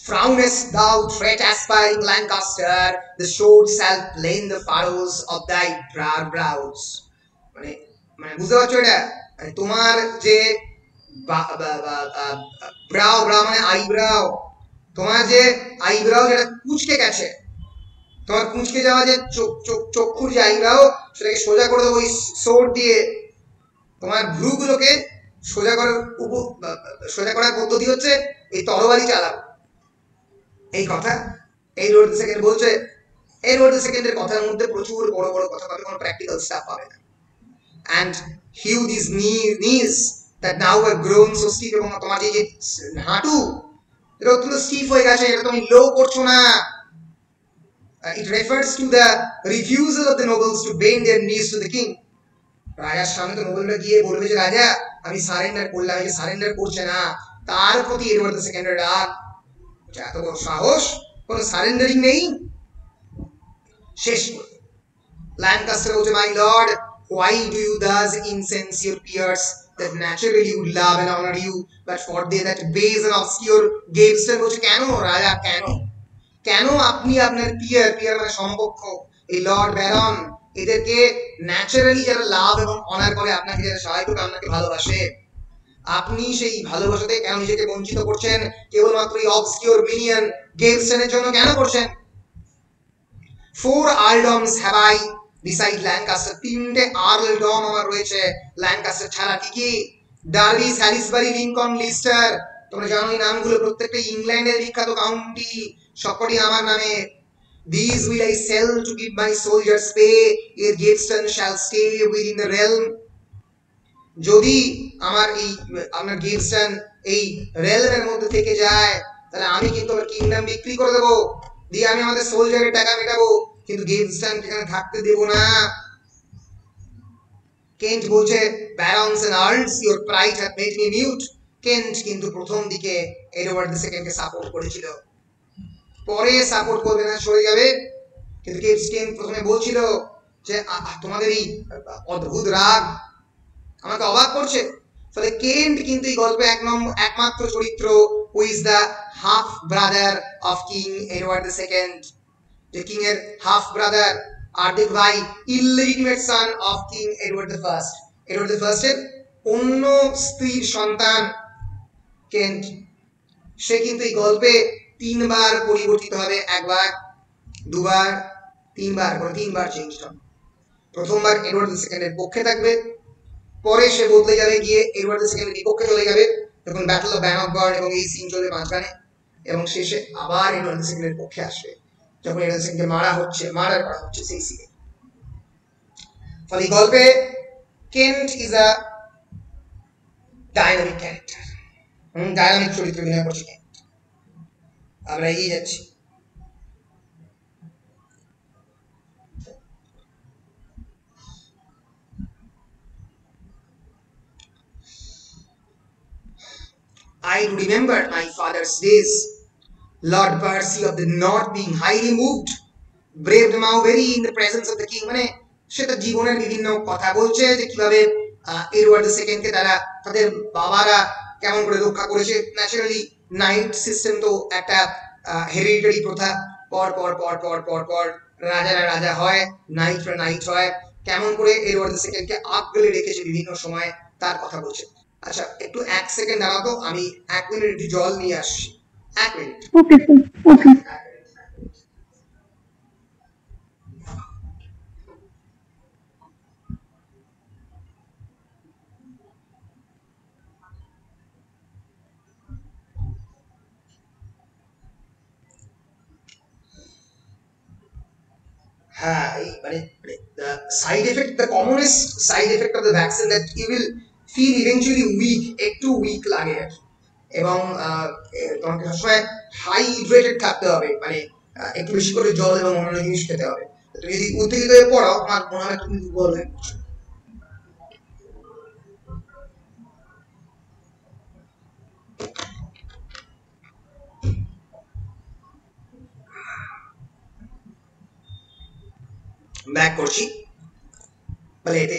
Frownest thou, threat aspiring Lancaster, the the furrows of thy brow brows. মানে মানে বুঝতে পারছ এটা? মানে তোমার যে ব্রাউ ব্রাউ মানে আইব্রাউ তোমার যে আইব্রাও যেটা কুচকে গেছে। তোমার কুঁচকে যাওয়া যে চক্ষুর যে সেটাকে সোজা করে দেবো ওই সোর দিয়ে। তোমার ভ্রুগুলোকে সোজা করার উপ সোজা করার পদ্ধতি হচ্ছে এই তরবারি চালাও এই কথা এই রোড সেকেন্ড বলছে। এই রোড সেকেন্ডের কথার মধ্যে প্রচুর বড় বড় কথা পাবে, কোনো প্র্যাকটিক্যাল স্টাফ পাবে না। And hew this knees that now have grown so stiff এবং তোমার যে হাঁটু, এটা অত্যন্ত স্টিফ হয়ে গেছে, এটা তুমি লো করছ না। It refers to the refusal of the nobles to bend their knees to the king রাজার সামনে তো নোবেলরা গিয়ে বলবে যে রাজা আমি সারেন্ডার করলাম এই সারেন্ডার করছে না তার প্রতি এডওয়ার্ড দ্য সেকেন্ডের রাগ যে এত বড় সাহস কোনো সারেন্ডারিং নেই শেষ করে Lancaster বলছে my lord why do you thus incense your peers that naturally would love and honor you, but for they that base and obscure Gaveston বলছে কেন রাজা কেন কেন আপনি আপনার পিয়ার পিয়ার মানে সমকক্ষ এই লর্ড ব্যারন এদেরকে ন্যাচারালি যারা লাভ এবং অনার করে, আপনাকে যারা সহায় করে আপনাকে ভালোবাসে। আপনি সেই ভালোবাসাতে কেন নিজেকে বঞ্চিত করছেন? কেবলমাত্র এই অবসকিউর মিনিয়ন গেভসনের জন্য কেন করছেন? Four earldoms have beside Lancaster তিনটে আর্ল ডম আমার রয়েছে। ল্যাঙ্কাস্টার ছাড়া কি কি? ডার্বি স্যালিসবারি লিঙ্কন লিস্টার তোমরা জানো এই নামগুলো প্রত্যেকটা ইংল্যান্ডের বিখ্যাত কাউন্টি সবকটি আমার নামে These will I sell to give my soldiers pay, ere Gateston shall stay within the realm. যদি আমার এই আপনার গেটসন এই রেলওয়ের মধ্যে থেকে যায় তাহলে আমি কিন্তু আমার কিংডম বিক্রি করে দেবো। দিয়ে আমি আমাদের সোলজারের টাকা মেটাবো। কিন্তু গেটসন এখানে থাকতে দেব না। কেন্ট বলছে barons and earls your pride have made me mute Kent কিন্তু প্রথম দিকে এডওয়ার্ড দ্য সেকেন্ডকে সাপোর্ট করেছিল। পরে সাপোর্ট করবে না, সরে যাবে। কিন্তু কেপস প্রথমে বলছিল যে তোমাদের এই অদ্ভুত রাগ আমাকে অবাক করছে। ফলে কেন্ট কিন্তু এই গল্পে এক নম্বর, একমাত্র চরিত্র who is the half brother of king Edward the second যে কিং এর হাফ ব্রাদার আর্ধেক ভাই illegitimate son of king Edward the first Edward the ফার্স্টের অন্য স্ত্রীর সন্তান কেন্ট। সে কিন্তু এই গল্পে তিনবার পরিবর্তিত হবে, একবার, দুবার, তিনবার করে তিনবার চেঞ্জ হবে। প্রথমবার এডওয়ার্ড দ্য সেকেন্ডের পক্ষে থাকবে, পরে সে বদলে যাবে, গিয়ে এডওয়ার্ড দ্য সেকেন্ডের বিপক্ষে চলে যাবে তখন battle of ban of god এবং এই সিন চলবে মাঝখানে, এবং শেষে আবার এডওয়ার্ড দ্য সেকেন্ডের পক্ষে আসবে, যখন এডওয়ার্ড সেকেন্ডকে মারা হচ্ছে, মার্ডার করা হচ্ছে সেই সিনে ফলে গল্পে Kent is a dynamic character dynamic চরিত্র অভিনয় করছে কেন্ট আমরা এগিয়ে যাচ্ছি I remember my father's days. Lord Percy of the North being highly moved, braved Mauberry in the presence of the king. মানে সে তার জীবনের বিভিন্ন কথা বলছে যে কীভাবে এডওয়ার্ড সেকেন্ডকে তারা তাদের বাবারা কেমন করে রক্ষা করেছে ন্যাচারালি নাইট সিস্টেম তো একটা হেরিডিটারি প্রথা। পর পর পর পর পর পর রাজারা রাজা হয় নাইটরা নাইট হয়। কেমন করে এডওয়ার্ড সেকেন্ডকে আগলে রেখেছে বিভিন্ন সময় তার কথা বলছে। আচ্ছা একটু এক সেকেন্ড দাঁড়াতো আমি এক মিনিট জল নিয়ে আসছি। এক মিনিট ওকে ওকে হ্যাঁ এই মানে side effect the commonest side effect of the vaccine that you will feel eventually weak একটু উইক লাগে। এবং তোমাকে সবসময় হাইড্রেটেড থাকতে হবে মানে একটু বেশি করে জল এবং অন্যান্য জিনিস খেতে হবে তুমি যদি উত্তেজিত হয়ে পড়াও আমার মনে হয় তুমি দুর্বল হয়ে বলে এতে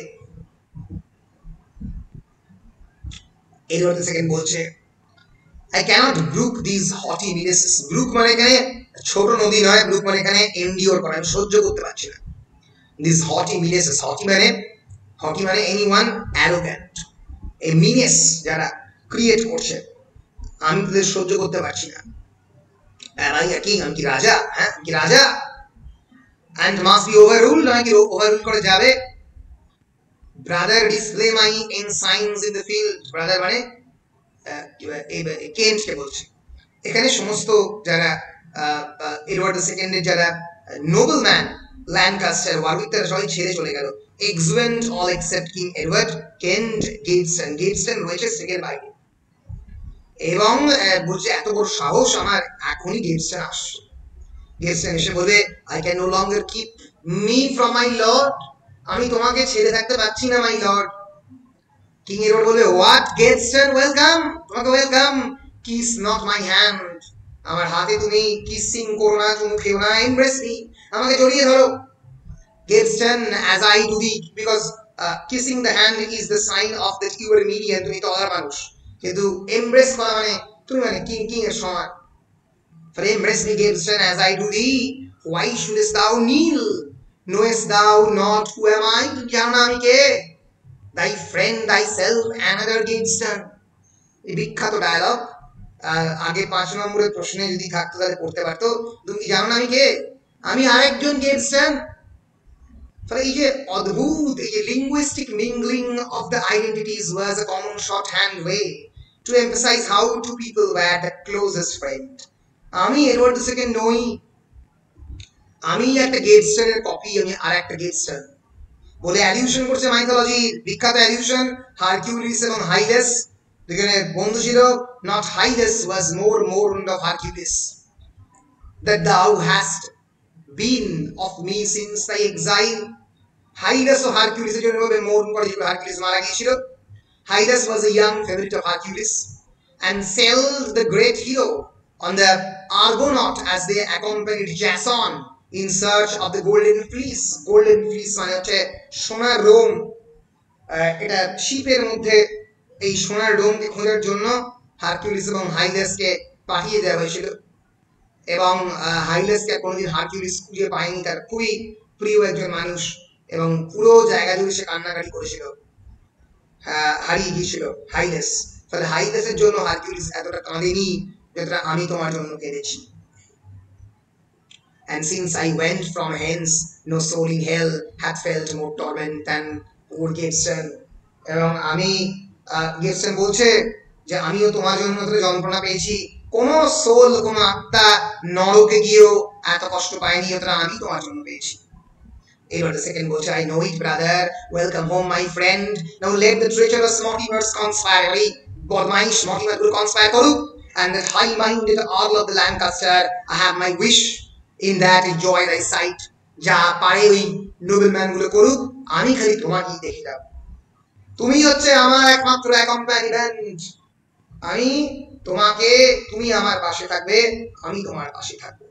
এডওয়ার্ড সেকেন্ড বলছে I cannot brook this haughty brook মানে এখানে ছোট নদী নয় ব্রুক মানে এখানে এন্ডিওর আমি সহ্য করতে পারছি না দিস হটি মিনেসেস হটি মানে হটি মানে এনি ওয়ান অ্যারোগ্যান্ট এই যারা ক্রিয়েট করছে আমি তাদের সহ্য করতে পারছি না আমি কি আমি কি রাজা হ্যাঁ আমি কি রাজা and must be overruled নাকি ওভাররুল করে যাবে brother display my ensigns in the field. Brother মানে কেন্টকে বলছে। এখানে সমস্ত যারা এডওয়ার্ড সেকেন্ডের যারা নোবেল ম্যান ল্যান্ডকাস্টার ওয়ারউইক তারা সবাই ছেড়ে চলে গেল। এক্সুয়েন্ট all except king Edward Kent Gaveston Gaveston রয়েছে স্টেকের বাইরে এবং বলছে, এত বড় সাহস আমার, এখনই গেটসন আসছে। আমি তোমাকে ছেড়ে থাকতে পারছি না মাই লর্ড কিং এর বলবে হোয়াট গেস্টন ওয়েলকাম তোমাকে welcome kiss not my hand আমার হাতে তুমি কিসিং করো না চুমু খেও না এমব্রেস মি আমাকে জড়িয়ে ধরো। Gaveston as I do thee because kissing the hand is the sign of that তুমি তো অদার মানুষ। কিন্তু এমব্রেস করা মানে তুমি মানে কিং কিং এর সমান। For embrace me, Gibson, as I do thee. Why shouldest thou kneel? Knowest thou not who am I? তুমি জানো না আমি কে Thy friend, thyself, another Gibson. এই বিখ্যাত ডায়লগ আগে পাঁচ নম্বরের প্রশ্নে যদি থাকতো তাহলে পড়তে পারতো তুমি কি জানো না আমি কে আমি আরেকজন গিবসন ফলে এই যে অদ্ভুত এই যে linguistic mingling of the identities was a common shorthand way to emphasize how two people were the closest friend আমি এডওয়ার্ড সেকেন্ড নই। আমি একটা গেটস্টার কপি আমি আর একটা গেটস্টার বলে অ্যালিউশন করছে মাইথোলজি বিখ্যাত অ্যালিউশন হারকিউলিস এবং হাইলেস যেখানে বন্ধু ছিল not Hylas was more more on the Hercules that thou hast been of me since the exile Hylas ও হারকিউলিসের জন্য ভাবে মোর করে ছিল হারকিউলিস মারা গিয়েছিল। Hylas was a young favourite of Hercules and sail the great hero on the Argonaut as they accompanied Jason in search of the golden fleece. Golden fleece মানে হচ্ছে সোনার রোম। এটা শিপের মধ্যে এই সোনার ডোমকে খোঁজার জন্য হারকিউলিস এবং হাইলেসকে পাঠিয়ে দেওয়া হয়েছিল। এবং হাইলেসকে কোনোদিন হারকিউলিস খুঁজে পায়নি। তার খুবই প্রিয় একজন মানুষ এবং পুরো জায়গা জুড়ে সে কান্নাকাটি করেছিল। হারিয়ে গিয়েছিল হাইলেস। ফলে হাইলেসের জন্য হারকিউলিস এতটা কাঁদেনি। যতটা আমি তোমার জন্য কেঁদেছি And since I went from hence, no soul in hell hath felt more torment than poor Gibson. এবং আমি গিবসন বলছে যে আমিও তোমার জন্য যন্ত্রণা পেয়েছি কোন সোল কোন আত্মা নরকে গিয়েও এত কষ্ট পায়নি যতটা আমি তোমার জন্য পেয়েছি এবার second বলছে I know it brother welcome home my friend now let the treacherous Mortimers conspire এই বদমাইশ Mortimer গুলো conspire করুক and that high minded Earl of Lancaster, I have my wish in that enjoy thy sight. যা পারে ওই নোবেলম্যানগুলো করুক, আমি খালি তোমাকেই দেখিলাম তুমি হচ্ছে আমার একমাত্র অ্যাকম্প্যানিমেন্ট আমি তোমাকে, তুমি আমার পাশে থাকবে, আমি তোমার পাশে থাকব।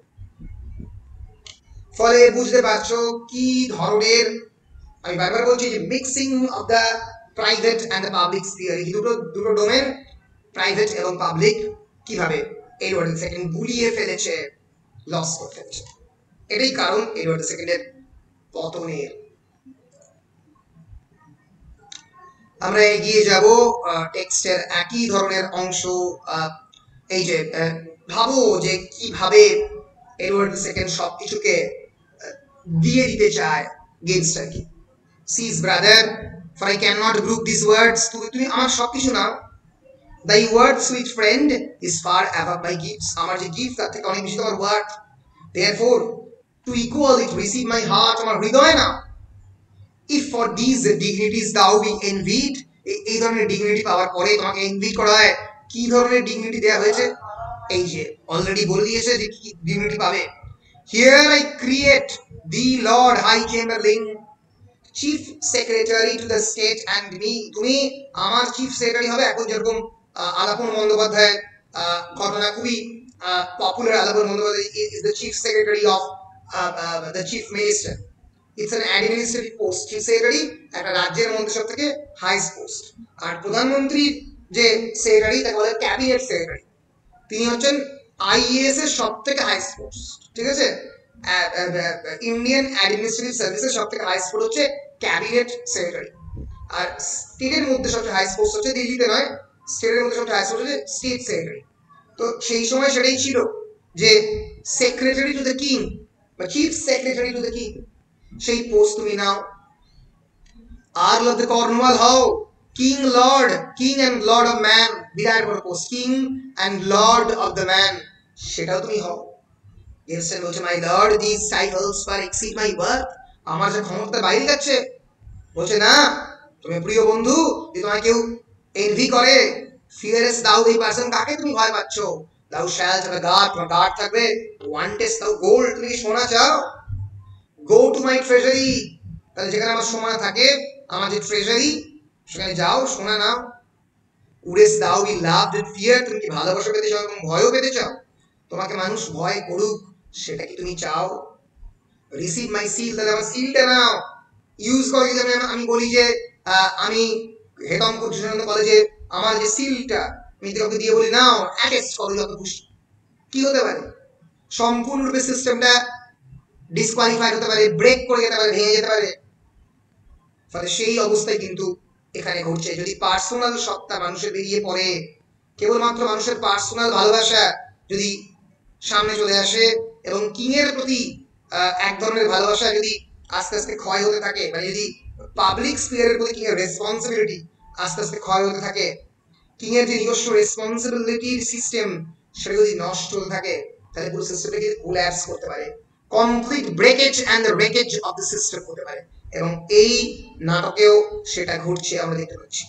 ফলে বুঝতে পারছ কি ধরনের, আমি বারবার বলছি যে mixing of the private and the public sphere দুটো দুটো ডোমেন প্রাইভেট এবং পাবলিক কীভাবে এডওয়ার্ড সেকেন্ড গুলিয়ে ফেলেছে লস করে ফেলেছে। এটাই কারণ এডওয়ার্ড সেকেন্ডের পতনের আমরা এগিয়ে যাব টেক্সটের একই ধরনের অংশ এই যে ভাবো যে কীভাবে এডওয়ার্ড সেকেন্ড সবকিছুকে আহ, দিয়ে দিতে চায় গেমসটাকে cease brother for I can not group this words তুমি তুমি আমার সবকিছু নাও। Thy word sweet friend is far above my gifts আমার যে গিফট তার থেকে অনেক বেশি তোমার word therefore to equal it receive my heart আমার হৃদয় না। ইফ ফর দিস ডিগনিটিস দাও বি এনভিড এই ধরনের ডিগনিটি পাওয়ার পরে তোমাকে এনভি করা হয়। কি ধরনের ডিগনিটি দেওয়া হয়েছে? এই যে অলরেডি বলে দিয়েছে যে কি ডিগনিটি পাবে। Here I create the lord high chamberlain chief secretary to the state and me তুমি আমার চিফ সেক্রেটারি হবে, এখন যেরকম আলাপন বন্দ্যোপাধ্যায় আহ, ঘটনা খুবই popular Alapan Bandyopadhyay is the chief secretary of the chief minister it's an administrative post chief secretary একটা রাজ্যের সব থেকে হাইস্ট পোস্ট আর প্রধানমন্ত্রীর যে সেক্রেটারি তাকে বলে ক্যাবিনেট সেক্রেটারি তিনি হচ্ছেন আইএএস এর সব থেকে হাইস্ট পোস্ট ঠিক আছে? ইন্ডিয়ান অ্যাডমিনিস্ট্রেটিভ সার্ভিসের সব থেকে হাইস্ট পোস্ট হচ্ছে ক্যাবিনেট সেক্রেটারি আর স্টেটের মধ্যে সবচেয়ে হাইস্ট পোস্ট হচ্ছে দিল্লিতে নয় স্টেটের মধ্যে সবচেয়ে হাইস্ট হচ্ছে স্টেট সেক্রেটারি তো সেই সময় সেটাই ছিল যে সেক্রেটারি টু দ্য কিং বা chief secretary to the king সেই পোস্ট তুমি নাও। আর অফ দ্য কর্নওয়াল হও king lord king and lord of Man বিরাট বড় post king and lord of the Man সেটাও তুমি হও। গেলসেন বলছে my lord this titles far exceed my work আমার যে ক্ষমতা বাইরে যাচ্ছে। বলছে, না, তুমি প্রিয় বন্ধু যে তোমায় কেউ এনভি করে ফিয়ারেস দাও এই পার্সন কাকে তুমি ভয় পাচ্ছ? দাও শ্যাল থাকবে তোমার গার্ড থাকবে। ওয়ান টেস্ট দাও গোল্ড তুমি কি সোনা চাও। গো টু মাই ট্রেজারি তাহলে যেখানে আমার সোনা থাকে, আমার যে ট্রেজারি সেখানে যাও, সোনা নাও। উড়েস দাও বি লাভ এন্ড ফিয়ার তুমি কি ভালোবাসা পেতে চাও, এবং ভয়ও পেতে চাও? তোমাকে মানুষ ভয় করুক, সেটা কি তুমি চাও? রিসিভ মাই সিল তাহলে আমার সিলটা নাও। ইউজ করে, যদি আমি আমি বলি যে আহ, আমি হেতম কৃষ্ণানন্দ কলেজে আমার যে সিলটা কাউকে দিয়ে বলি নাও অ্যাটেস্ট করো যত খুশি। কি হতে পারে? সম্পূর্ণরূপে সিস্টেমটা ডিসকোয়ালিফাইড হতে পারে ব্রেক করে যেতে পারে ভেঙে যেতে পারে। ফলে সেই অবস্থায় কিন্তু এখানে ঘটছে। যদি পার্সোনাল সত্তা মানুষের বেরিয়ে পড়ে কেবলমাত্র মানুষের পার্সোনাল ভালোবাসা যদি সামনে চলে আসে এবং কিং এর প্রতি এক ধরনের ভালোবাসা যদি আস্তে আস্তে ক্ষয় হতে থাকে মানে যদি পাবলিক স্পিয়ারের প্রতি কিং এর রেসপন্সিবিলিটি আস্তে আস্তে ক্ষয় হতে থাকে। কিং এর যে নিজস্ব রেসপন্সিবিলিটির সিস্টেম সেটা যদি নষ্ট হতে থাকে, তাহলে পুরো সিস্টেমটাকে কোল্যাপস করতে পারে। Complete breakage and the wreckage of the system হতে পারে। এবং এই নাটকেও সেটা ঘটছে, আমরা দেখতে পাচ্ছি।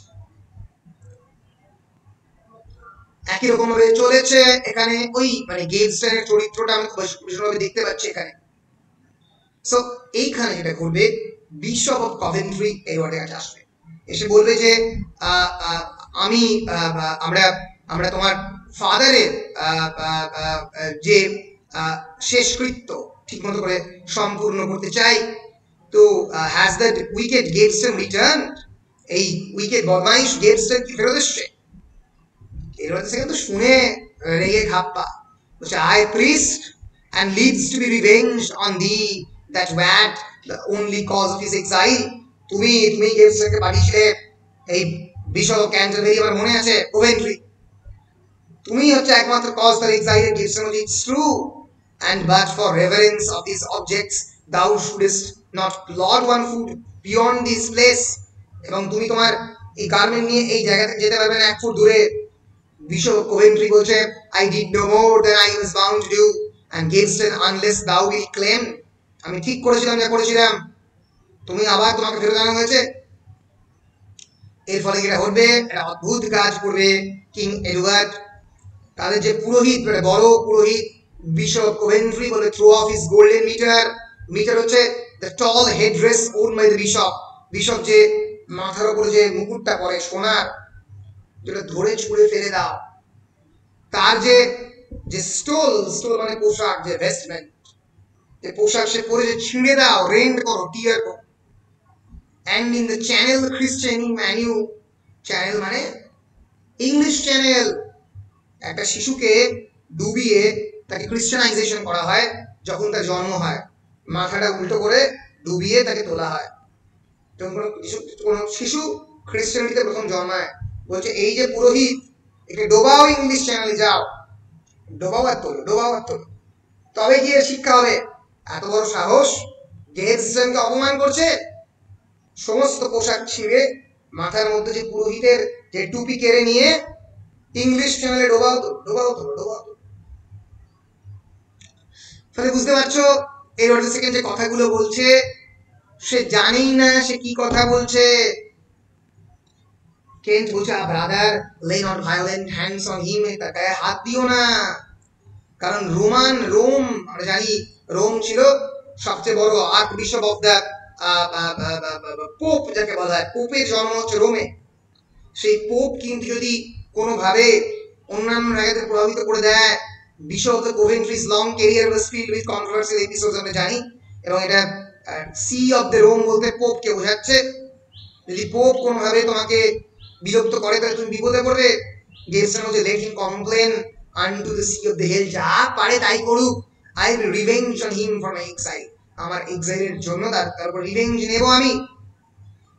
একই রকম ভাবে চলেছে এখানে ওই মানে গেমস্টারের চরিত্রটা আমি খুব ভীষণভাবে দেখতে পাচ্ছি এখানে। সো এইখানে যেটা ঘটবে অফ কভেন্ট্রি এই ওয়ার্ডের কাছে আসবে। এসে বলবে যে আমি আমরা আমরা তোমার ফাদারের যে শেষকৃত্য ঠিকমতো করে সম্পূর্ণ করতে চাই, তো has that wicked Gaveston return এই উইকেট বদমাইশ গেটসন কি ফেরত এসছে? এরপর থেকে তো শুনে রেগে ঘাপ্পা। বলছে I priest and leads to be revenged on thee that wert the only cause of his exile তুমি তুমি গেমসকে পাঠিয়েছিলে এই বিশপ অফ ক্যান্টারবেরি আমার মনে আছে কোভেন্ট্রি তুমি হচ্ছে একমাত্র কজ তার এক্সাইলের gives only it's true and but for reverence of these objects thou shouldest not plod one foot beyond this place এবং তুমি তোমার এই গার্মেন্ট নিয়ে এই জায়গা থেকে যেতে পারবে না এক ফুট দূরে Bishop of Coventry বলছে I did no more than I was bound to do and Gaveston unless thou will claim আমি ঠিক করেছিলাম, যা করেছিলাম। তুমি আবার তোমাকে ফেরত আনা হয়েছে। এর ফলে যেটা ঘটবে? একটা অদ্ভুত কাজ করবে কিং এডওয়ার্ড তাদের যে পুরোহিত মানে বড় পুরোহিত, বিশপ কোভেন্ট্রি বলে throw off his golden mitre mitre হচ্ছে the tall head headdress worn by the bishop bishop যে মাথার উপরে যে মুকুটটা পরে সোনার যেটা ধরে ছুঁড়ে ফেলে দাও। তার যে যে স্টোল স্টোল মানে পোশাক, যে ভেস্টমেন্ট যে পোশাক সে পরে যে ছিঁড়ে দাও রেন্ট করো টিয়ার করো and in the channel christen him anew channel মানে ইংলিশ চ্যানেল একটা শিশুকে ডুবিয়ে তাকে খ্রিস্টানাইজেশন করা হয় যখন তার জন্ম হয় মাথাটা উল্টো করে ডুবিয়ে তাকে তোলা হয় যখন কোনো শিশু কোনো শিশু খ্রিস্টানিতে প্রথম জন্মায় বলছে এই যে পুরোহিত একে ডোবাও ইংলিশ চ্যানেলে যাও ডোবাও আর তোলো ডোবাও আর তোলো তবে গিয়ে শিক্ষা হবে এত বড় সাহস গেহেজ ইসলামকে অপমান করছে? সমস্ত পোশাক ছিঁড়ে মাথার মধ্যে যে পুরোহিতের যে টুপি কেড়ে নিয়ে ইংলিশ চ্যানেলে ডোবাও তো ডোবাও তো ডোবাও তো। তাহলে বুঝতে পারছ, এই রোড সেকেন্ড যে কথাগুলো বলছে, সে জানেই না সে কি কথা বলছে। কেন্ট বলছে brother lay not violent hands on him তার গায়ে হাত দিও না। কারণ রোমান, রোম, আমরা জানি রোম ছিল সবচেয়ে বড় archbishop of the pope যাকে বলা হয়। পোপের জন্ম হচ্ছে রোমে। সেই পোপ কিন্তু যদি কোনোভাবে অন্যান্য জায়গাতে প্রভাবিত করে দেয় of the Coventry's long career was filled with controversial episodes আমরা জানি, এবং এটা সি অফ দ্য রোম বলতে পোপকে বোঝাচ্ছে। যদি পোপ কোনোভাবে তোমাকে বিরক্ত করে, তাহলে তুমি বিপদে পড়বে। গেমসের মধ্যে let him complain unto the sea of the hell যা পারে তাই করুক। I will revenge on him for my exile আমার এক্সাইলের জন্য তার তার রিভেঞ্জ নেব আমি।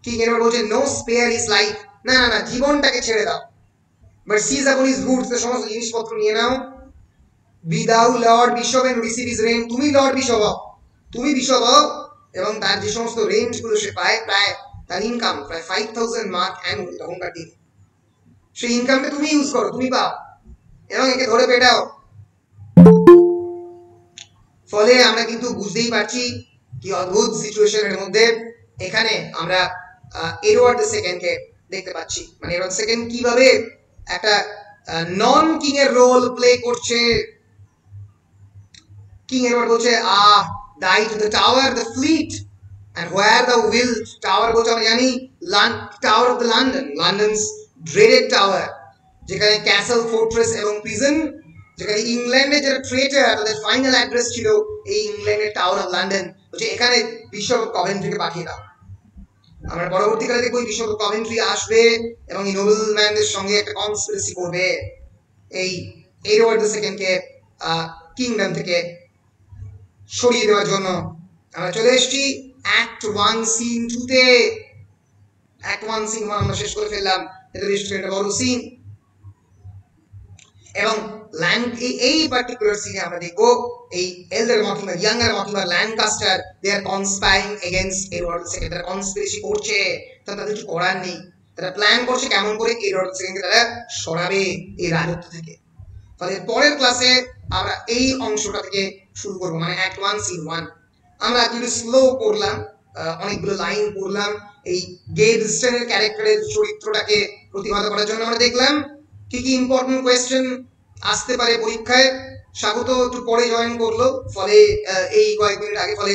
কিং এবার বলছে নো স্পেয়ার ইজ লাইফ না না না, জীবনটাকে ছেড়ে দাও। বাট সিজ আপন ইজ গুডস সমস্ত জিনিসপত্র নিয়ে নাও। Be thou lord bishop and receive his rent তুমি লর্ড বিশপ হও। তুমি বিশপ হও এবং তার যে সমস্ত রেঞ্জগুলো সে পায়, প্রায় তার ইনকাম প্রায় ফাইভ থাউজেন্ড মার্ক অ্যানুয়ালি তখনকার দিনে। সেই ইনকামটা তুমি ইউজ করো, তুমি পাও এবং একে ধরে পেটাও। ফলে আমরা কিন্তু বুঝতেই পারছি কি অদ্ভুত সিচুয়েশনের মধ্যে এখানে আমরা এডওয়ার্ড দ্য সেকেন্ডকে দেখতে পাচ্ছি। মানে এডওয়ার্ড সেকেন্ড কীভাবে একটা নন কিং এর রোল প্লে করছে। কিং এডওয়ার্ড বলছে, আহ thy to the tower the fleet and where thou wilt tower বলতে আমরা জানি tower of the London London's dreaded tower যেখানে ক্যাসেল ফোর্ট্রেস এবং প্রিজন যেখানে ইংল্যান্ডের যারা ট্রেটার তাদের ফাইনাল অ্যাড্রেস ছিল এই ইংল্যান্ডের টাওয়ার অফ লন্ডন বলছে এখানে বিশপ কভেন্ট্রিকে পাঠিয়ে দাও। আমরা পরবর্তীকালে দেখব বিশপ কভেন্ট্রি আসবে এবং এই নোবেল ম্যানদের সঙ্গে একটা কনস্পিরেসি করবে। এই এডওয়ার্ড দ্য সেকেন্ডকে কিংডম থেকে সরিয়ে দেওয়ার জন্য। আমরা চলে এসেছি অ্যাক্ট ওয়ান সিন টুতে অ্যাক্ট ওয়ান সিন আমরা শেষ করে ফেললাম। এটা বড় সিন এবং এই পার্টিকুলার সিনে আমরা দেখব, এই elder Mortimer younger Mortimer Lancaster they are conspiring against Edward second তারা কনস্পিরেসি করছে। তা তাদের কিছু করার নেই। তারা প্ল্যান করছে কেমন করে এডওয়ার্ড সেকেন্ডকে তারা সরাবে এই রাজত্ব থেকে। ফলে পরের ক্লাসে আমরা এই অংশটা থেকে শুরু করব মানে অ্যাক্ট ওয়ান সিন ওয়ান আমরা একটু স্লো করলাম অনেকগুলো লাইন পড়লাম, এই গেডস্টনের ক্যারেক্টারের চরিত্রটাকে প্রতিভাত করার জন্য আমরা দেখলাম কি কি ইম্পর্টেন্ট কোয়েশ্চেন আসতে পারে পরীক্ষায় স্বাগত একটু পরে জয়েন করল। ফলে এই কয়েক মিনিট আগে, ফলে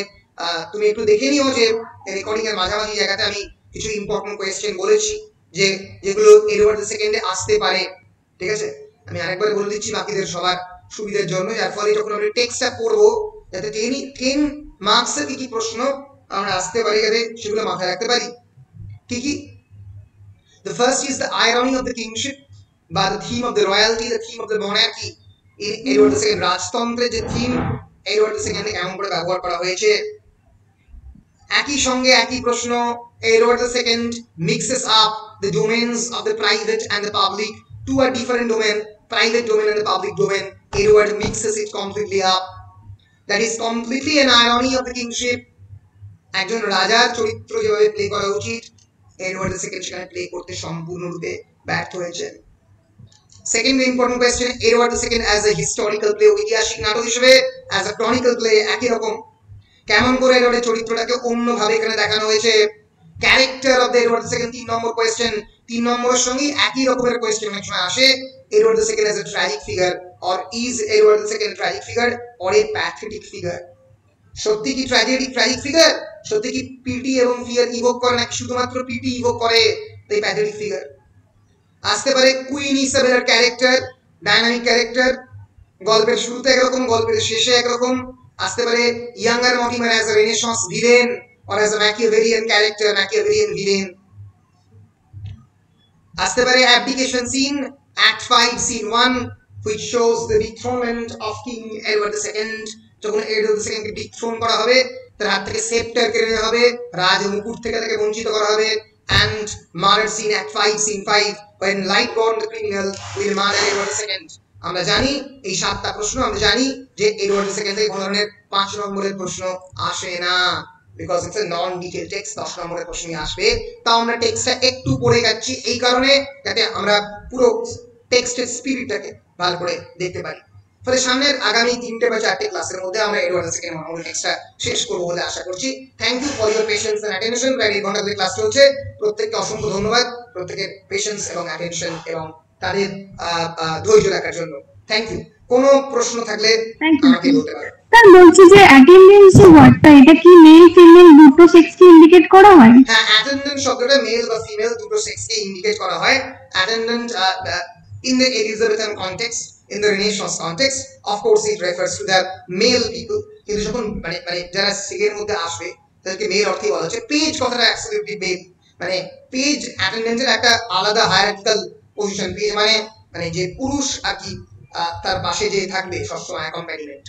তুমি একটু দেখে নিও যে রেকর্ডিং এর মাঝামাঝি জায়গাতে আমি কিছু ইম্পর্টেন্ট কোয়েশ্চেন বলেছি, যে, যেগুলো এডওয়ার্ড সেকেন্ডে আসতে পারে। ঠিক আছে? আমি আরেকবার বলে দিচ্ছি বাকিদের সবার সুবিধার জন্য, যার ফলে যখন আমরা টেক্সটটা পড়ব, যাতে টেন টেন মার্কসের কি কি প্রশ্ন আমরা আসতে পারি, যাতে সেগুলো মাথায় রাখতে পারি। কি কি? The first is the irony of the kingship. বা the theme of the royalty the theme of the monarchy Edward second রাজতন্ত্রের যে থিম এডওয়ার্ড সেকেন্ড এমন করে ব্যবহার করা হয়েছে। একই সঙ্গে একই প্রশ্ন Edward second mixes up the domains of the private and the public two are different domain private domain and public domain Edward mixes it completely up that is completely an irony of the kingship একজন রাজার চরিত্র যেভাবে play করা উচিত Edward second সেখানে play করতে সম্পূর্ণরূপে ব্যর্থ হয়েছে second important question Edward second as a historical play ঐতিহাসিক নাটক হিসেবে অ্যাজ এ ক্রনিক্যাল প্লে একই রকম। কেমন করে এডওয়ার্ডের চরিত্রটাকে অন্যভাবে এখানে দেখানো হয়েছে? Character of the Edward second তিন নম্বর কোয়েশ্চেন তিন নম্বরের সঙ্গে একই রকমের কোয়েশ্চেন অনেক সময় আসে। Edward the second as a tragic figure or is Edward the second tragic figure or a pathetic figure সত্যি কি ট্র্যাজেডি ট্র্যাজিক ফিগার সত্যি কি পিটি এবং ফিয়ার ইভোক করে নাকি শুধুমাত্র পিটি ইভোক করে? তাই প্যাথেটিক ফিগার আসতে পারে কুইন ইসাবেলার ক্যারেক্টার ডাইনামিক ক্যারেক্টার গল্পের শুরুতে একরকম, গল্পের শেষে একরকম। আসতে পারে younger Mortimer as a Renaissance villain or as a Machiavellian character Machiavellian villain আসতে পারে application scene act 5 scene 1 which shows the dethronement of King Edward II যখন এডওয়ার্ড II কে ডিথ্রোন করা হবে, তার হাত থেকে সেপ্টার কেড়ে নেওয়া হবে, রাজ মুকুট থেকে তাকে বঞ্চিত করা হবে। And murder scene, act 5 scene 5 when light born the criminal will murder Edward II আমরা জানি এই সাতটা প্রশ্ন, আমরা জানি যে এডওয়ার্ড II থেকে কোনো ধরনের পাঁচ নম্বরের প্রশ্ন আসে না। Because it's a non detail text দশ নম্বরের প্রশ্নই আসবে। তাও আমরা টেক্সটটা একটু পড়ে যাচ্ছি এই কারণে, যাতে আমরা পুরো টেক্সটের স্পিরিটটাকে ভালো করে দেখতে পারি। ফলে সামনের আগামী তিনটে বা চারটে ক্লাসের মধ্যে আমরা এডওয়ার্ড সেকেন্ড মহামূল টেক্সটটা শেষ করব বলে আশা করছি। Thank you for your patience and attention প্রায় দেড় ঘণ্টা ধরে ক্লাস চলছে। প্রত্যেককে অসংখ্য ধন্যবাদ। প্রত্যেকের পেশেন্স এবং অ্যাটেনশন এবং তাদের ধৈর্য রাখার জন্য। থ্যাংক ইউ কোনো প্রশ্ন থাকলে আমাকে বলতে পারো। স্যার বলছি যে অ্যাটেন্ডেন্স যে ওয়ার্ডটা এটা কি মেল ফিমেল দুটো সেক্সকে ইন্ডিকেট করা হয়? হ্যাঁ অ্যাটেন্ডেন্ট শব্দটা মেল বা ফিমেল দুটো সেক্সকে ইন্ডিকেট করা হয়। Attendant in the Elizabethan context in the Renaissance context of course it refers to the male people কিন্তু যখন মানে মানে যারা সিগের মধ্যে আসবে তাদেরকে মেল অর্থেই বলা হচ্ছে। পেজ কথাটা অ্যাবসলিউটলি মেল মানে পেজ অ্যাটেন্ডেন্টের একটা আলাদা হায়ারার্কিক্যাল পজিশন পেজ মানে মানে যে পুরুষ আর কি তার পাশে যে থাকবে সবসময় অ্যাকম্প্যানিমেন্ট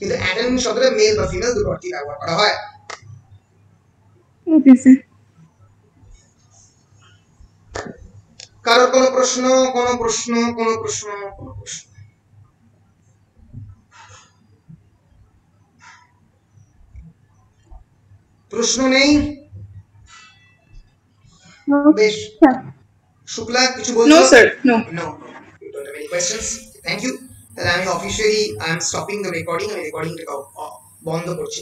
কিন্তু অ্যাটেন্ডেন্ট শব্দটা মেল বা ফিমেল দুটো অর্থেই ব্যবহার করা হয়। কারোর কোনো প্রশ্ন কোনো প্রশ্ন কোনো প্রশ্ন কোনো প্রশ্ন। প্রশ্ন নেই। বেশ শুক্লা কিছু বলছো no sir no No, no. You don't have any questions? Thank you. তাহলে আমি officially I am stopping the recording আমি রেকর্ডিংটা বন্ধ করছি